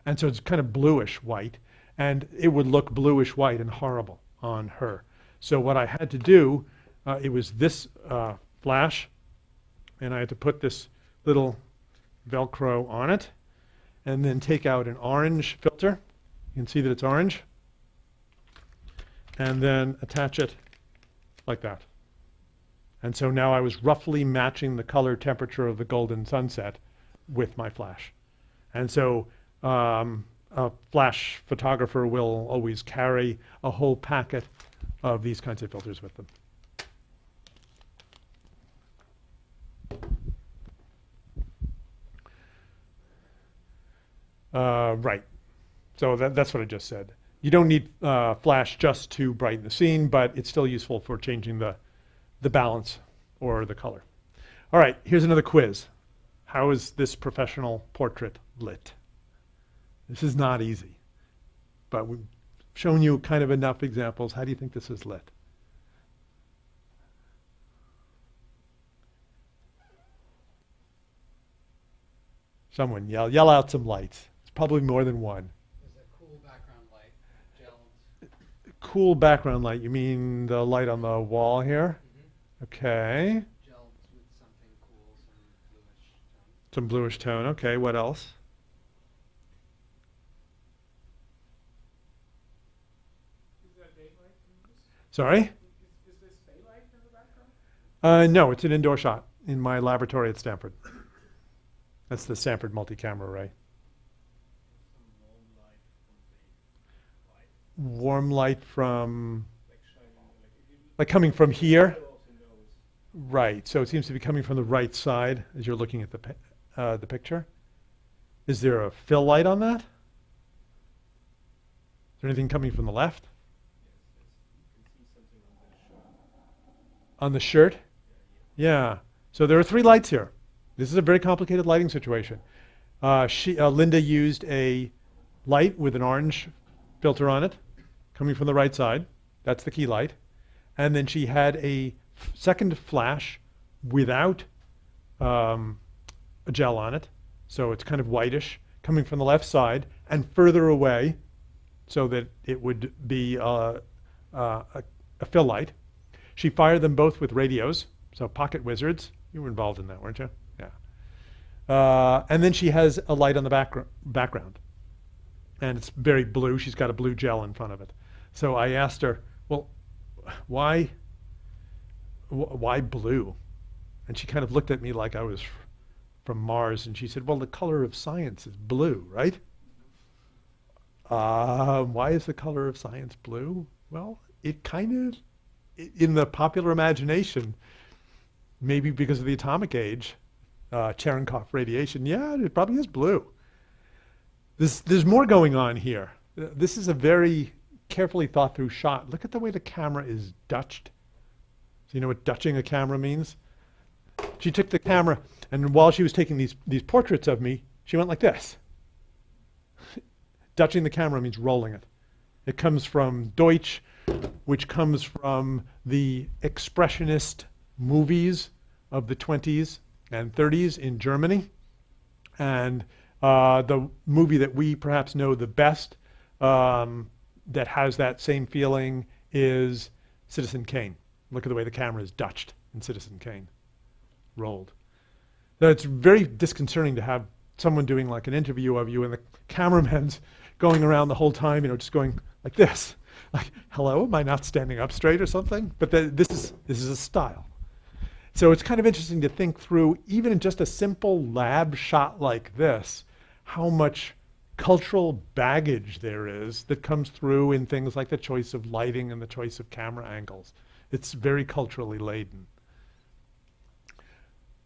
And so it's kind of bluish white. And it would look bluish white and horrible on her. So what I had to do, uh, it was this uh, flash, and I had to put this little Velcro on it, and then take out an orange filter. You can see that it's orange. And then attach it like that. And so now I was roughly matching the color temperature of the golden sunset with my flash. And so um, a flash photographer will always carry a whole packet of these kinds of filters with them. Uh, right. So that, that's what I just said. You don't need uh, flash just to brighten the scene, but it's still useful for changing the, the balance or the color. All right, here's another quiz. How is this professional portrait lit? This is not easy, but we've shown you kind of enough examples. How do you think this is lit? Someone yell, yell out some lights. It's probably more than one. There's a cool background light, gelled. Cool background light. You mean the light on the wall here? Mm-hmm. Okay. Gelled with something cool, some bluish tone. Some bluish tone. Okay, what else? Is that daylight in this? Sorry? Is, is this daylight in the background? Uh, no, it's an indoor shot in my laboratory at Stanford. That's the Stanford multi-camera array. Warm light from the light, Warm light from, like shining, like if you like coming from here? Right, so it seems to be coming from the right side as you're looking at the, pi- uh, the picture. Is there a fill light on that? Is there anything coming from the left? Yes, yes, you can see something on the shirt. On the shirt? Yeah. So there are three lights here. This is a very complicated lighting situation. Uh, she, uh, Linda used a light with an orange filter on it, coming from the right side. That's the key light. And then she had a second flash without um, a gel on it. So it's kind of whitish, coming from the left side and further away, so that it would be uh, uh, a, a fill light. She fired them both with radios, so pocket wizards. You were involved in that, weren't you? Yeah. Uh, and then she has a light on the backgr- background, and it's very blue. She's got a blue gel in front of it. So I asked her, "Well, why, wh- why blue?" And she kind of looked at me like I was f- from Mars, and she said, "Well, the color of science is blue, right?" Uh, why is the color of science blue? Well, it kind of, in the popular imagination, maybe because of the atomic age, uh, Cherenkov radiation, yeah, it probably is blue. This, there's more going on here. Uh, This is a very carefully thought through shot. Look at the way the camera is dutched. So you know what dutching a camera means? She took the camera, and while she was taking these, these portraits of me, she went like this. Dutching the camera means rolling it. It comes from Deutsch, which comes from the expressionist movies of the 20s and 30s in Germany. And uh, the movie that we perhaps know the best um, that has that same feeling is Citizen Kane. Look at the way the camera is Dutched in Citizen Kane, rolled. So it's very disconcerting to have someone doing like an interview of you and the cameraman's going around the whole time, you know, just going like this. Like, hello, am I not standing up straight or something? But the, this is this is a style. So it's kind of interesting to think through, even in just a simple lab shot like this, how much cultural baggage there is that comes through in things like the choice of lighting and the choice of camera angles. It's very culturally laden.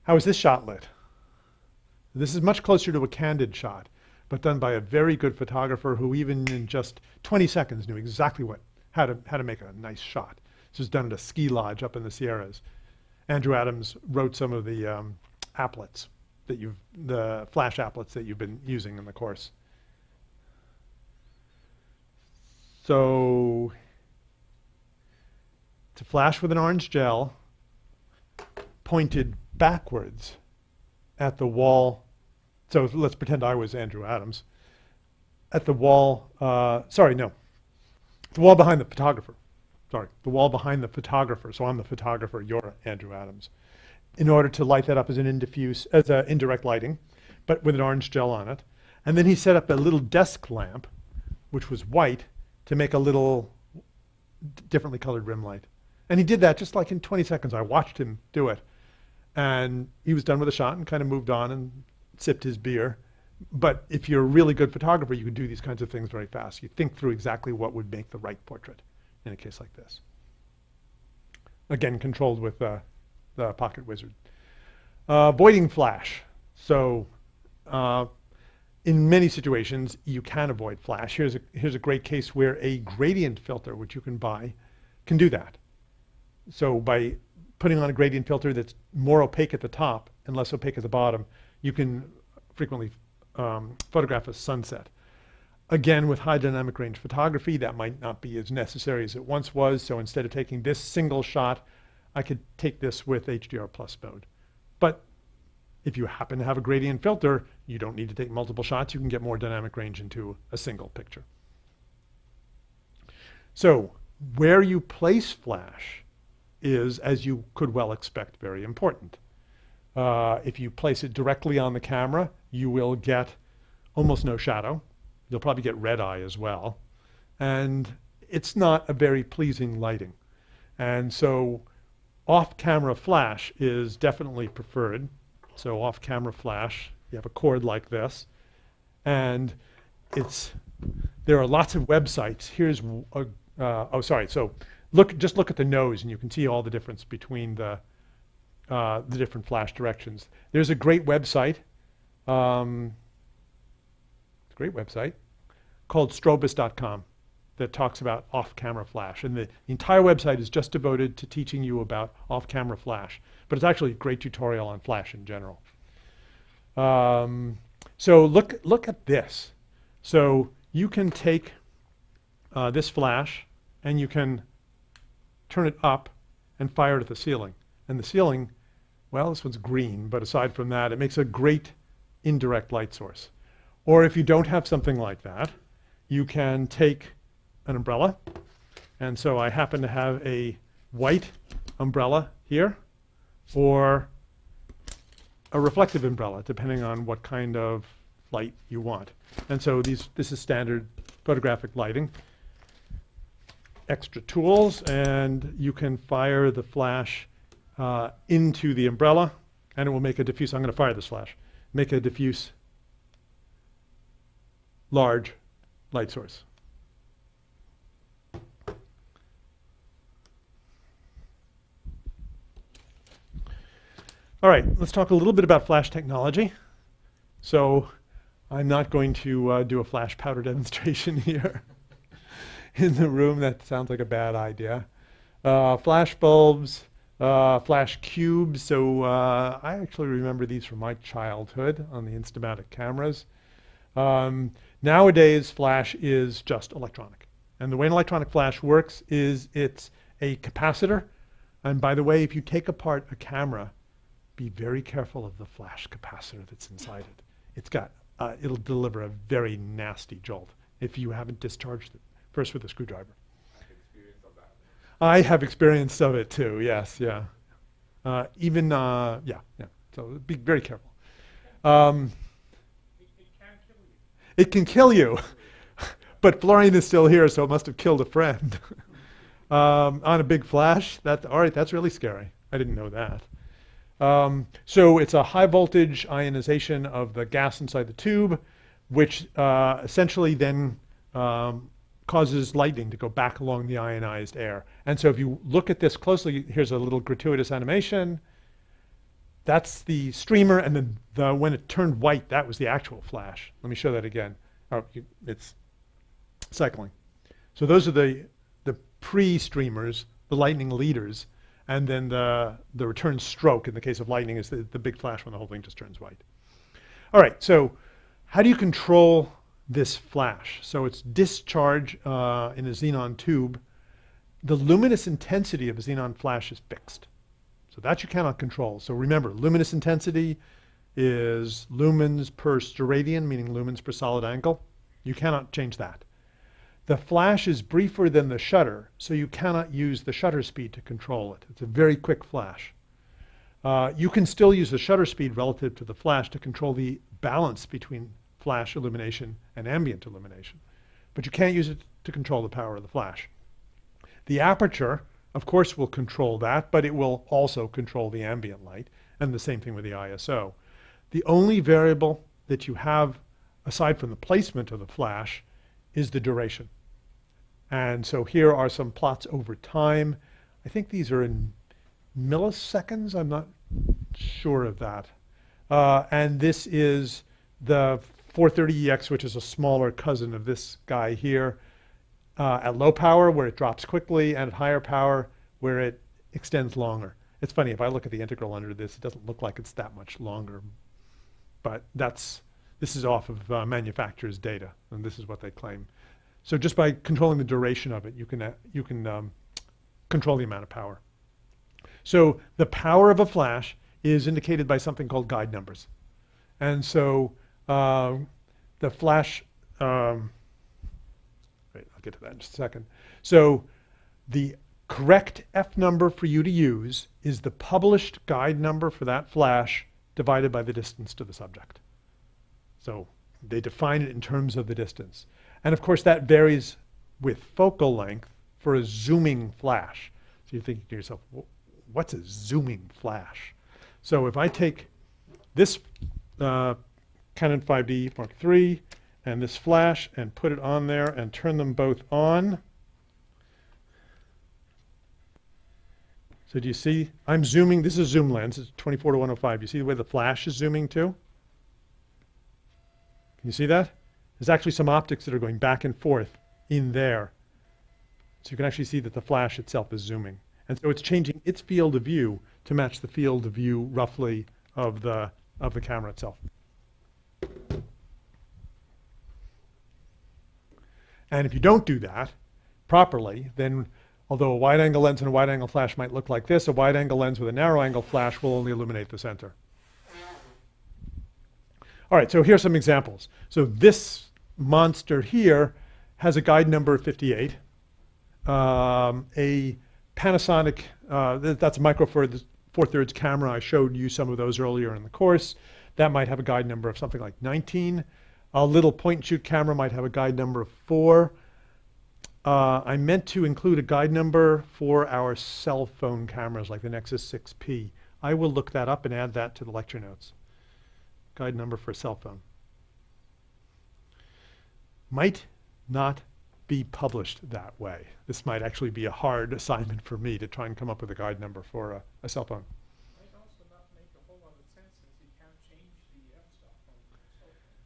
How is this shot lit? This is much closer to a candid shot, but done by a very good photographer who even in just 20 seconds knew exactly what, how to, how to make a nice shot. This was done at a ski lodge up in the Sierras. Andrew Adams wrote some of the um, applets that you've, the flash applets that you've been using in the course. So, to flash with an orange gel pointed backwards at the wall. So let's pretend I was Andrew Adams. At the wall, uh, sorry, no, the wall behind the photographer. Sorry, the wall behind the photographer. So I'm the photographer, you're Andrew Adams. In order to light that up as an indiffuse, as an indirect lighting, but with an orange gel on it. And then he set up a little desk lamp, which was white, to make a little differently colored rim light. And he did that just like in 20 seconds. I watched him do it. And he was done with the shot and kind of moved on and sipped his beer. But if you're a really good photographer, you can do these kinds of things very fast. You think through exactly what would make the right portrait in a case like this. Again, controlled with uh, the Pocket Wizard. Uh, avoiding flash. So, uh, in many situations, you can avoid flash. Here's a, here's a great case where a gradient filter, which you can buy, can do that. So by putting on a gradient filter that's more opaque at the top and less opaque at the bottom, you can frequently um, photograph a sunset. Again, with high dynamic range photography, that might not be as necessary as it once was. So instead of taking this single shot, I could take this with HDR plus mode. But if you happen to have a gradient filter, you don't need to take multiple shots. You can get more dynamic range into a single picture. So where you place flash is, as you could well expect, very important. Uh, if you place it directly on the camera, you will get almost no shadow. You'll probably get red eye as well. And it's not a very pleasing lighting. And so off-camera flash is definitely preferred. So off-camera flash, You have a cord like this, and it's there are lots of websites. Here's a, uh, oh sorry. So look just look at the nose, and you can see all the difference between the uh, the different flash directions. There's a great website. Um, a great website called strobist.com that talks about off-camera flash. And the, the entire website is just devoted to teaching you about off-camera flash. But it's actually a great tutorial on flash in general. Um, so look, look at this. So you can take uh, this flash and you can turn it up and fire it at the ceiling. And the ceiling, well, this one's green, but aside from that, it makes a great indirect light source. Or if you don't have something like that, you can take an umbrella. And so I happen to have a white umbrella here, or a reflective umbrella, depending on what kind of light you want. And so these, this is standard photographic lighting. Extra tools, and you can fire the flash uh, into the umbrella, and it will make a diffuse. I'm going to fire this flash. Make a diffuse, large light source. All right, let's talk a little bit about flash technology. So I'm not going to uh, do a flash powder demonstration here in the room. That sounds like a bad idea. Uh, flash bulbs, uh, flash cubes. So uh, I actually remember these from my childhood on the Instamatic cameras. Um, nowadays, flash is just electronic. And the way an electronic flash works is it's a capacitor. And by the way, if you take apart a camera, be very careful of the flash capacitor that's inside it. It's got, uh, it'll deliver a very nasty jolt if you haven't discharged it first with a screwdriver. I have experience of it too. Yes, yeah. Uh, even uh, yeah, yeah. So be very careful. Um, It, can kill you. it can kill you, but Florian is still here, so it must have killed a friend um, on a big flash. That all right? That's really scary. I didn't know that. Um, so it's a high voltage ionization of the gas inside the tube, which uh, essentially then um, causes lightning to go back along the ionized air. And so if you look at this closely, here's a little gratuitous animation. That's the streamer, and then the, when it turned white, that was the actual flash. Let me show that again. Oh, it's cycling. So those are the, the pre-streamers, the lightning leaders, and then the, the return stroke in the case of lightning is the, the big flash when the whole thing just turns white. All right, so how do you control this flash? So it's discharge uh, in a xenon tube. The luminous intensity of a xenon flash is fixed. So that you cannot control. So remember, luminous intensity is lumens per steradian, meaning lumens per solid angle. You cannot change that. The flash is briefer than the shutter, so you cannot use the shutter speed to control it. It's a very quick flash. Uh, you can still use the shutter speed relative to the flash to control the balance between flash illumination and ambient illumination. But you can't use it to control the power of the flash. The aperture, of course, will control that, but it will also control the ambient light, and the same thing with the ISO. The only variable that you have, aside from the placement of the flash, is the duration. And so here are some plots over time. I think these are in milliseconds. I'm not sure of that. Uh, and this is the 430EX, which is a smaller cousin of this guy here, uh, at low power where it drops quickly, and at higher power where it extends longer. It's funny, if I look at the integral under this, it doesn't look like it's that much longer. But that's, this is off of uh, manufacturer's data, and this is what they claim. So just by controlling the duration of it, you can, uh, you can um, control the amount of power. So the power of a flash is indicated by something called guide numbers. And so uh, the flash, um, wait, I'll get to that in just a second. So the correct F number for you to use is the published guide number for that flash divided by the distance to the subject. So they define it in terms of the distance. And of course, that varies with focal length for a zooming flash. So you're thinking to yourself, what's a zooming flash? So if I take this uh, Canon 5D Mark III and this flash and put it on there and turn them both on. So do you see, I'm zooming, this is a zoom lens, it's 24 to 105. You see the way the flash is zooming too? Can you see that? There's actually some optics that are going back and forth in there. So you can actually see that the flash itself is zooming. And so it's changing its field of view to match the field of view roughly of the, of the camera itself. And if you don't do that properly, then although a wide angle lens and a wide angle flash might look like this, a wide angle lens with a narrow angle flash will only illuminate the center. All right, so here's some examples. So this monster here has a guide number of 58. Um, a Panasonic, uh, th- that's a micro four, four thirds camera. I showed you some of those earlier in the course. That might have a guide number of something like 19. A little point and shoot camera might have a guide number of four. Uh, I meant to include a guide number for our cell phone cameras like the Nexus 6P. I will look that up and add that to the lecture notes. Guide number for a cell phone. Might not be published that way. This might actually be a hard assignment for me to try and come up with a guide number for a, a cell phone. Might also not make a whole lot of sense since you can't change the f-stop on your cell phone.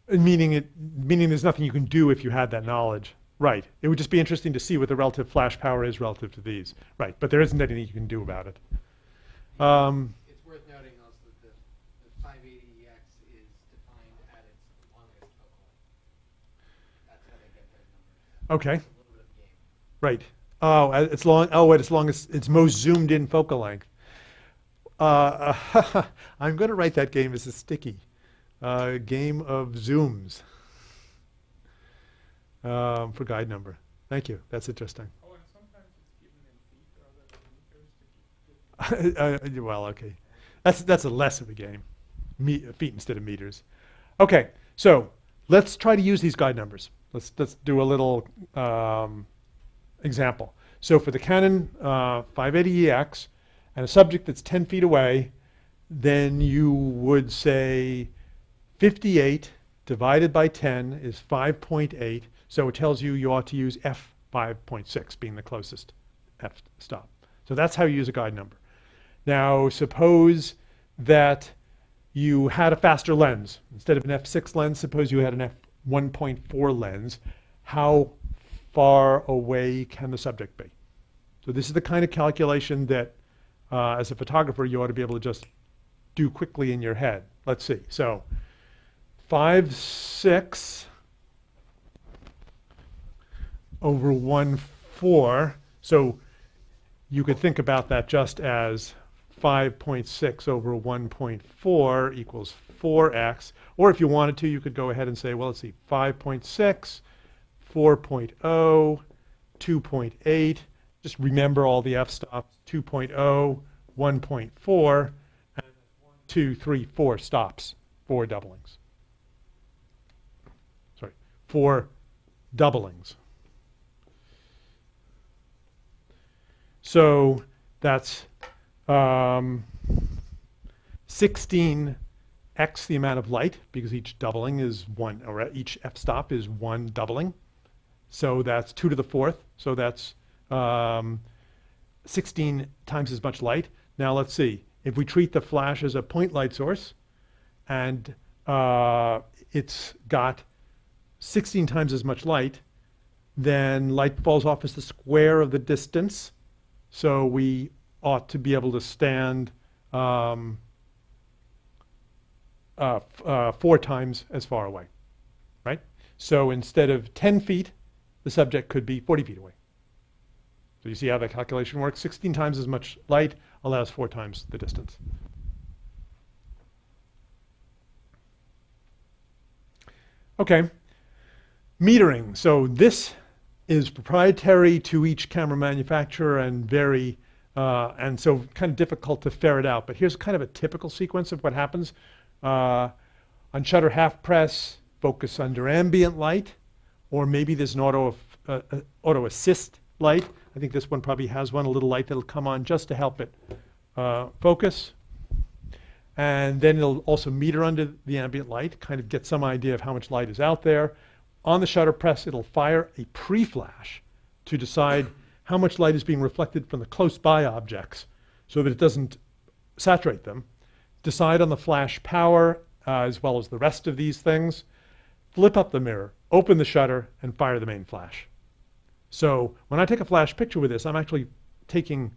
Uh, Meaning it, meaning there's nothing you can do if you had that knowledge. Right. It would just be interesting to see what the relative flash power is relative to these. Right. But there isn't anything you can do about it. Um, It's worth noting also that the, the 580EX is defined at its longest focal length. That's how they get their numbers. okay. It's a little bit of game. Right. Oh, it's long. Oh, wait. As long as it's most zoomed in focal length. Uh, I'm going to write that game as a sticky. Uh, game of zooms. Um, for guide number. Thank you. That's interesting. Oh, and sometimes it's given in feet rather than meters to keep. uh, well, okay. That's that's a less of a game. Me, feet instead of meters. Okay, so let's try to use these guide numbers. Let's let's do a little um, example. So for the Canon uh, 580EX and a subject that's 10 feet away, then you would say 58 divided by 10 is 5.8. So it tells you you ought to use f5.6 being the closest f stop. So that's how you use a guide number. Now, suppose that you had a faster lens. Instead of an f6 lens, suppose you had an f1.4 lens. How far away can the subject be? So this is the kind of calculation that, uh, as a photographer, you ought to be able to just do quickly in your head. Let's see. So, five six over one four. So you could think about that just as 5.6 over 1.4 equals 4x. Or if you wanted to, you could go ahead and say, well, let's see, 5.6, 4.0, 2.8. Just remember all the f-stops, 2.0, 1.4, and one, two, three, four stops, four doublings. Four doublings. So that's um, 16x the amount of light because each doubling is one, or each f-stop is one doubling. So that's 2 to the fourth. So that's um, 16 times as much light. Now let's see. If we treat the flash as a point light source and uh, it's got 16 times as much light, then light falls off as the square of the distance. So we ought to be able to stand um, uh, uh, four times as far away, right? So instead of 10 feet, the subject could be 40 feet away. So you see how that calculation works? 16 times as much light allows four times the distance. Okay, metering. So this is proprietary to each camera manufacturer and very, uh, and so kind of difficult to ferret out. But here's kind of a typical sequence of what happens. Uh, on shutter half press, focus under ambient light, or maybe there's an auto, uh, uh, auto assist light. I think this one probably has one, a little light that'll come on just to help it uh, focus. And then it'll also meter under the ambient light, kind of get some idea of how much light is out there. On the shutter press, it'll fire a pre-flash to decide how much light is being reflected from the close by objects so that it doesn't saturate them. Decide on the flash power uh, as well as the rest of these things. Flip up the mirror, open the shutter, and fire the main flash. So when I take a flash picture with this, I'm actually taking,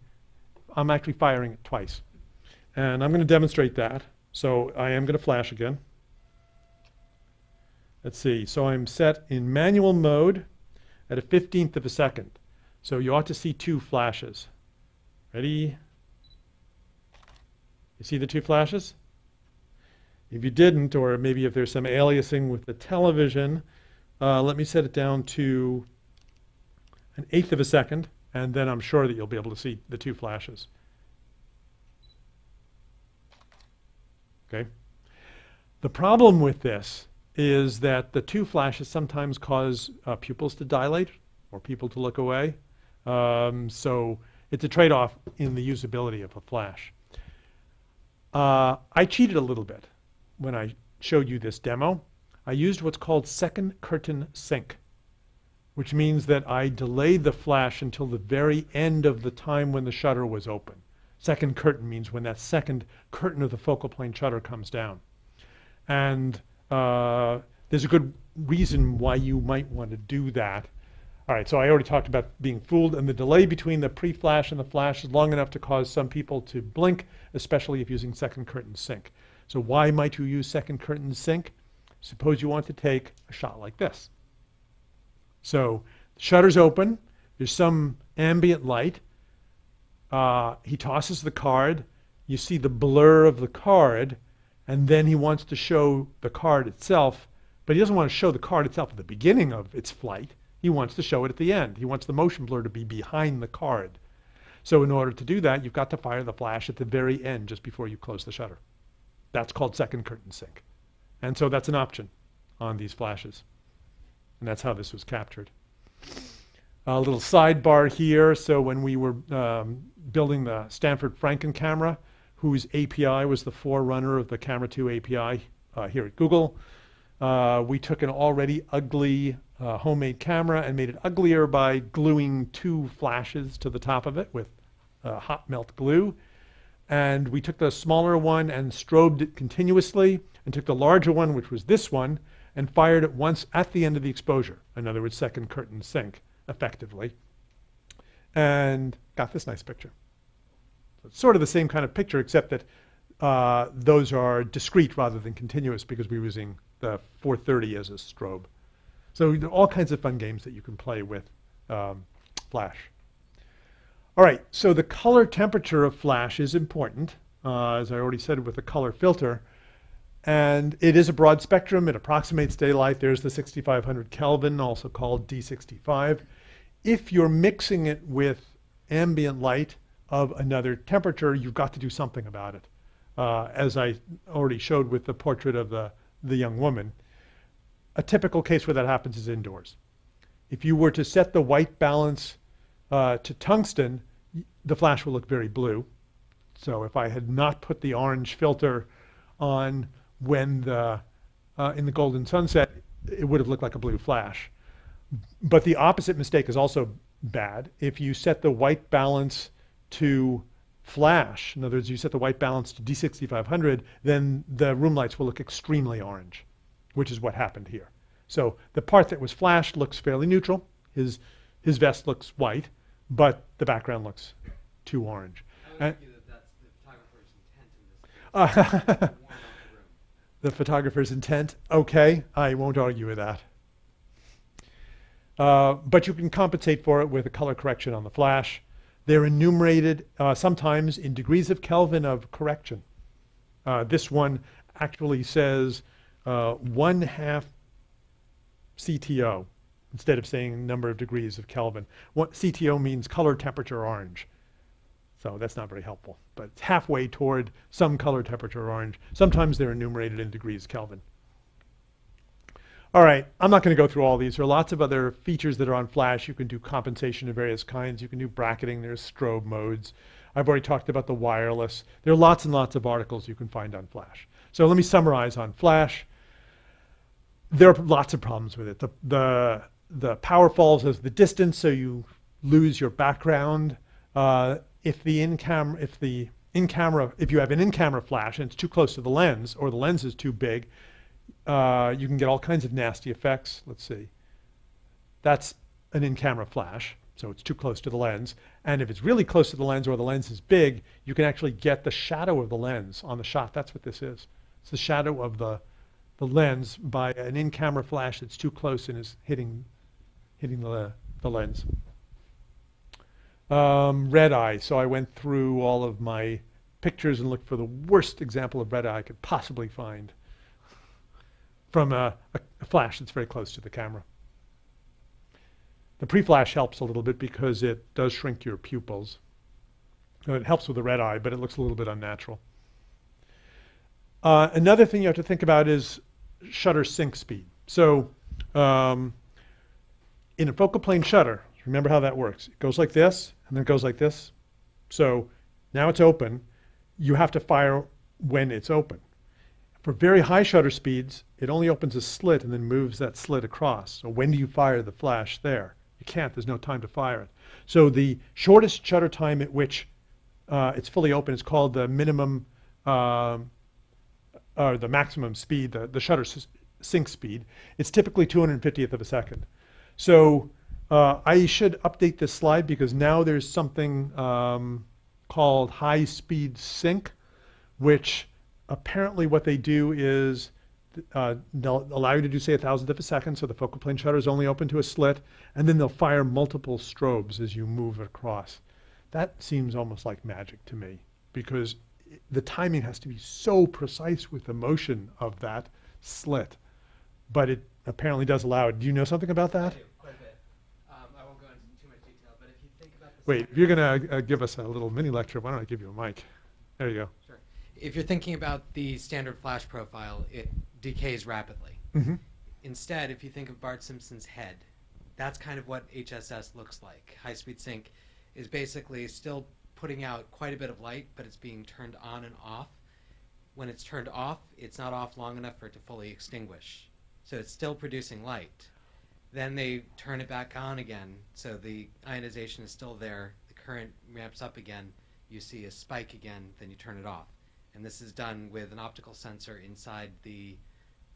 I'm actually firing it twice. And I'm going to demonstrate that. So I am going to flash again. Let's see. So I'm set in manual mode at a 15th of a second. So you ought to see two flashes. Ready? You see the two flashes? If you didn't, or maybe if there's some aliasing with the television, uh, let me set it down to an eighth of a second, and then I'm sure that you'll be able to see the two flashes. Okay? The problem with this is that the two flashes sometimes cause uh, pupils to dilate or people to look away. Um, so it's a trade-off in the usability of a flash. Uh, I cheated a little bit when I showed you this demo. I used what's called second curtain sync, which means that I delayed the flash until the very end of the time when the shutter was open. Second curtain means when that second curtain of the focal plane shutter comes down. And uh, there's a good reason why you might want to do that. All right, so I already talked about being fooled, and the delay between the pre-flash and the flash is long enough to cause some people to blink, especially if using second curtain sync. So why might you use second curtain sync? Suppose you want to take a shot like this. So the shutter's open, there's some ambient light, uh, he tosses the card, you see the blur of the card, and then he wants to show the card itself, but he doesn't want to show the card itself at the beginning of its flight. He wants to show it at the end. He wants the motion blur to be behind the card. So in order to do that, you've got to fire the flash at the very end, just before you close the shutter. That's called second curtain sync. And so that's an option on these flashes. And that's how this was captured. A little sidebar here. So when we were um, building the Stanford Frankencamera, whose API was the forerunner of the Camera 2 API uh, here at Google, uh, we took an already ugly uh, homemade camera and made it uglier by gluing two flashes to the top of it with uh, hot melt glue. And we took the smaller one and strobed it continuously, and took the larger one, which was this one, and fired it once at the end of the exposure. In other words, second curtain sync, effectively. And got this nice picture. Sort of the same kind of picture, except that uh, those are discrete rather than continuous because we're using the 430 as a strobe. So there are all kinds of fun games that you can play with um, Flash. All right, so the color temperature of Flash is important, uh, as I already said with the color filter. And it is a broad spectrum. It approximates daylight. There's the 6500 Kelvin, also called D65. If you're mixing it with ambient light of another temperature, you've got to do something about it. Uh, as I already showed with the portrait of the, the young woman, a typical case where that happens is indoors. If you were to set the white balance uh, to tungsten, the flash will look very blue. So if I had not put the orange filter on when the, uh, in the golden sunset, it would have looked like a blue flash. But the opposite mistake is also bad. If you set the white balance to flash, in other words, you set the white balance to D6500, then the room lights will look extremely orange, which is what happened here. So the part that was flashed looks fairly neutral. His, his vest looks white, but the background looks too orange. I would Uh, argue that that's the photographer's intent in this case. Uh, to warm up the room. the photographer's intent. Okay, I won't argue with that. Uh, but you can compensate for it with a color correction on the flash. They're enumerated uh, sometimes in degrees of Kelvin of correction. Uh, this one actually says uh, one half CTO instead of saying number of degrees of Kelvin. What CTO means color temperature orange. So that's not very helpful, but it's halfway toward some color temperature orange. Sometimes they're enumerated in degrees Kelvin. All right, I'm not going to go through all these. There are lots of other features that are on Flash. You can do compensation of various kinds. You can do bracketing. There's strobe modes. I've already talked about the wireless. There are lots and lots of articles you can find on Flash. So let me summarize on Flash. There are lots of problems with it. The, the, the power falls as the distance, so you lose your background. Uh, if the in-camera, if the in-camera, if you have an in-camera flash and it's too close to the lens, or the lens is too big, uh, you can get all kinds of nasty effects. Let's see. That's an in-camera flash, so it's too close to the lens. And if it's really close to the lens or the lens is big, you can actually get the shadow of the lens on the shot. That's what this is. It's the shadow of the, the lens by an in-camera flash that's too close and is hitting, hitting the, the lens. Um, red eye. So I went through all of my pictures and looked for the worst example of red eye I could possibly find from a, a, flash that's very close to the camera. The pre-flash helps a little bit because it does shrink your pupils. It helps with the red eye, but it looks a little bit unnatural. Uh, another thing you have to think about is shutter sync speed. So um, in a focal plane shutter, remember how that works. It goes like this, and then it goes like this. So now it's open. You have to fire when it's open. For very high shutter speeds, it only opens a slit and then moves that slit across. So when do you fire the flash there? You can't, there's no time to fire it. So the shortest shutter time at which uh, it's fully open is called the minimum, um, or the maximum speed, the, the shutter sync speed. It's typically 250th of a second. So uh, I should update this slide because now there's something um, called high-speed sync, which apparently what they do is uh, they'll allow you to do, say, a thousandth of a second, so the focal plane shutter is only open to a slit, and then they'll fire multiple strobes as you move across. That seems almost like magic to me because the timing has to be so precise with the motion of that slit. But it apparently does allow it. Do you know something about I that? do, quite a bit. Um, I won't go into too much detail, but if you think about the Wait, if you're going to uh, give us a little mini lecture, why don't I give you a mic? There you go. If you're thinking about the standard flash profile, it decays rapidly. hmm Instead, if you think of Bart Simpson's head, that's kind of what HSS looks like. High speed sync is basically still putting out quite a bit of light, but it's being turned on and off. When it's turned off, it's not off long enough for it to fully extinguish. So it's still producing light. Then they turn it back on again, so the ionization is still there. The current ramps up again. You see a spike again, then you turn it off. And this is done with an optical sensor inside the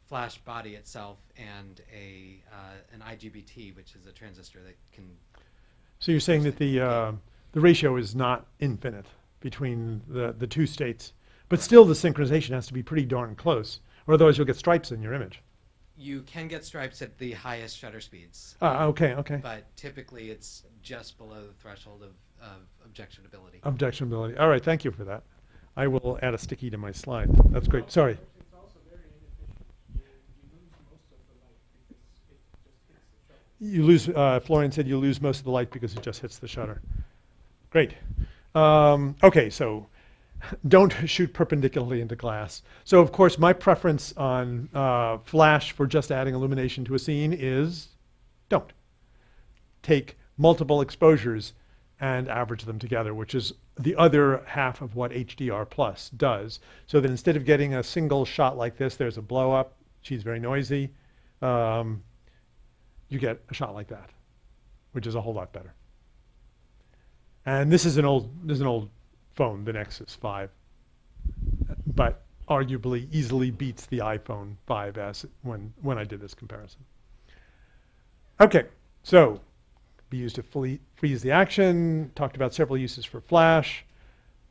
flash body itself and a uh, an IGBT, which is a transistor that can. So you're saying that the, uh, the ratio is not infinite between the, the two states, but still the synchronization has to be pretty darn close, or otherwise you'll get stripes in your image. You can get stripes at the highest shutter speeds, Ah, okay, okay. but typically it's just below the threshold of, of objectionability. Objectionability. All right, thank you for that. I will add a sticky to my slide. That's great. Sorry. You lose, uh, Florian said you lose most of the light because it just hits the shutter. Great. Um, okay, so don't shoot perpendicularly into glass. So of course, my preference on uh, flash for just adding illumination to a scene is don't. Take multiple exposures and average them together, which is the other half of what HDR plus does. So that instead of getting a single shot like this, there's a blow up, she's very noisy, um, you get a shot like that, which is a whole lot better. And this is an old, this is an old phone, the Nexus 5, but arguably easily beats the iPhone 5S when, when I did this comparison. Okay, so be used to fully freeze the action. Talked about several uses for flash.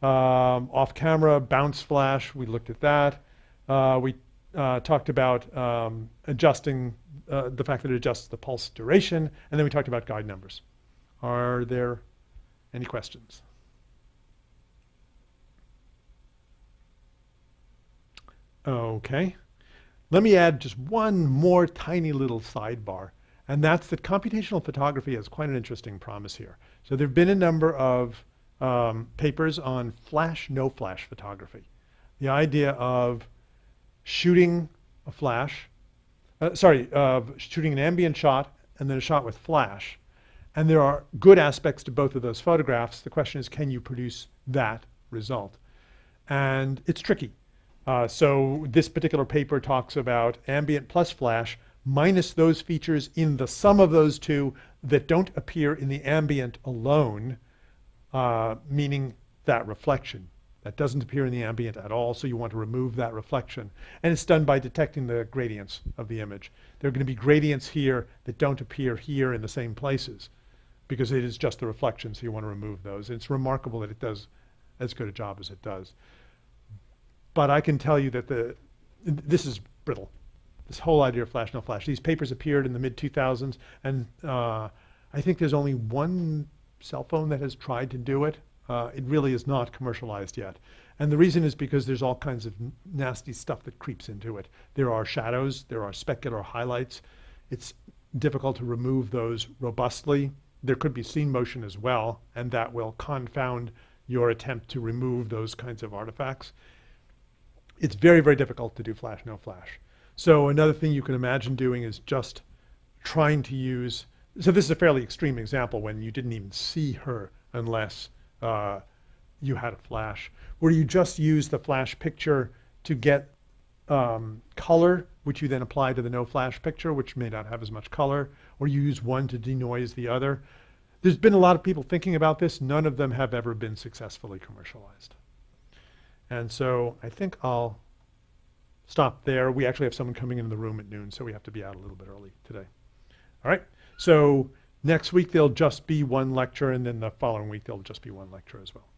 Um, off camera, bounce flash, we looked at that. Uh, we uh, talked about um, adjusting uh, the fact that it adjusts the pulse duration, and then we talked about guide numbers. Are there any questions? Okay. Let me add just one more tiny little sidebar, and that's that computational photography has quite an interesting promise here. So there have been a number of um, papers on flash, no flash photography. The idea of shooting a flash, uh, sorry, of shooting an ambient shot and then a shot with flash. And there are good aspects to both of those photographs. The question is, can you produce that result? And it's tricky. Uh, so this particular paper talks about ambient plus flash minus those features in the sum of those two that don't appear in the ambient alone, uh, meaning that reflection. That doesn't appear in the ambient at all, so you want to remove that reflection. And it's done by detecting the gradients of the image. There are going to be gradients here that don't appear here in the same places because it is just the reflection, so you want to remove those. It's remarkable that it does as good a job as it does. But I can tell you that the, this is brittle. This whole idea of flash, no flash. These papers appeared in the mid 2000s, and uh, I think there's only one cell phone that has tried to do it. Uh, it really is not commercialized yet. And the reason is because there's all kinds of nasty stuff that creeps into it. There are shadows, there are specular highlights. It's difficult to remove those robustly. There could be scene motion as well, and that will confound your attempt to remove those kinds of artifacts. It's very, very difficult to do flash, no flash. So another thing you can imagine doing is just trying to use, so this is a fairly extreme example when you didn't even see her unless uh, you had a flash, where you just use the flash picture to get um, color, which you then apply to the no flash picture, which may not have as much color, or you use one to denoise the other. There's been a lot of people thinking about this. None of them have ever been successfully commercialized. And so I think I'll stop there. We actually have someone coming into the room at noon, so we have to be out a little bit early today. All right. So next week there'll just be one lecture, and then the following week there'll just be one lecture as well.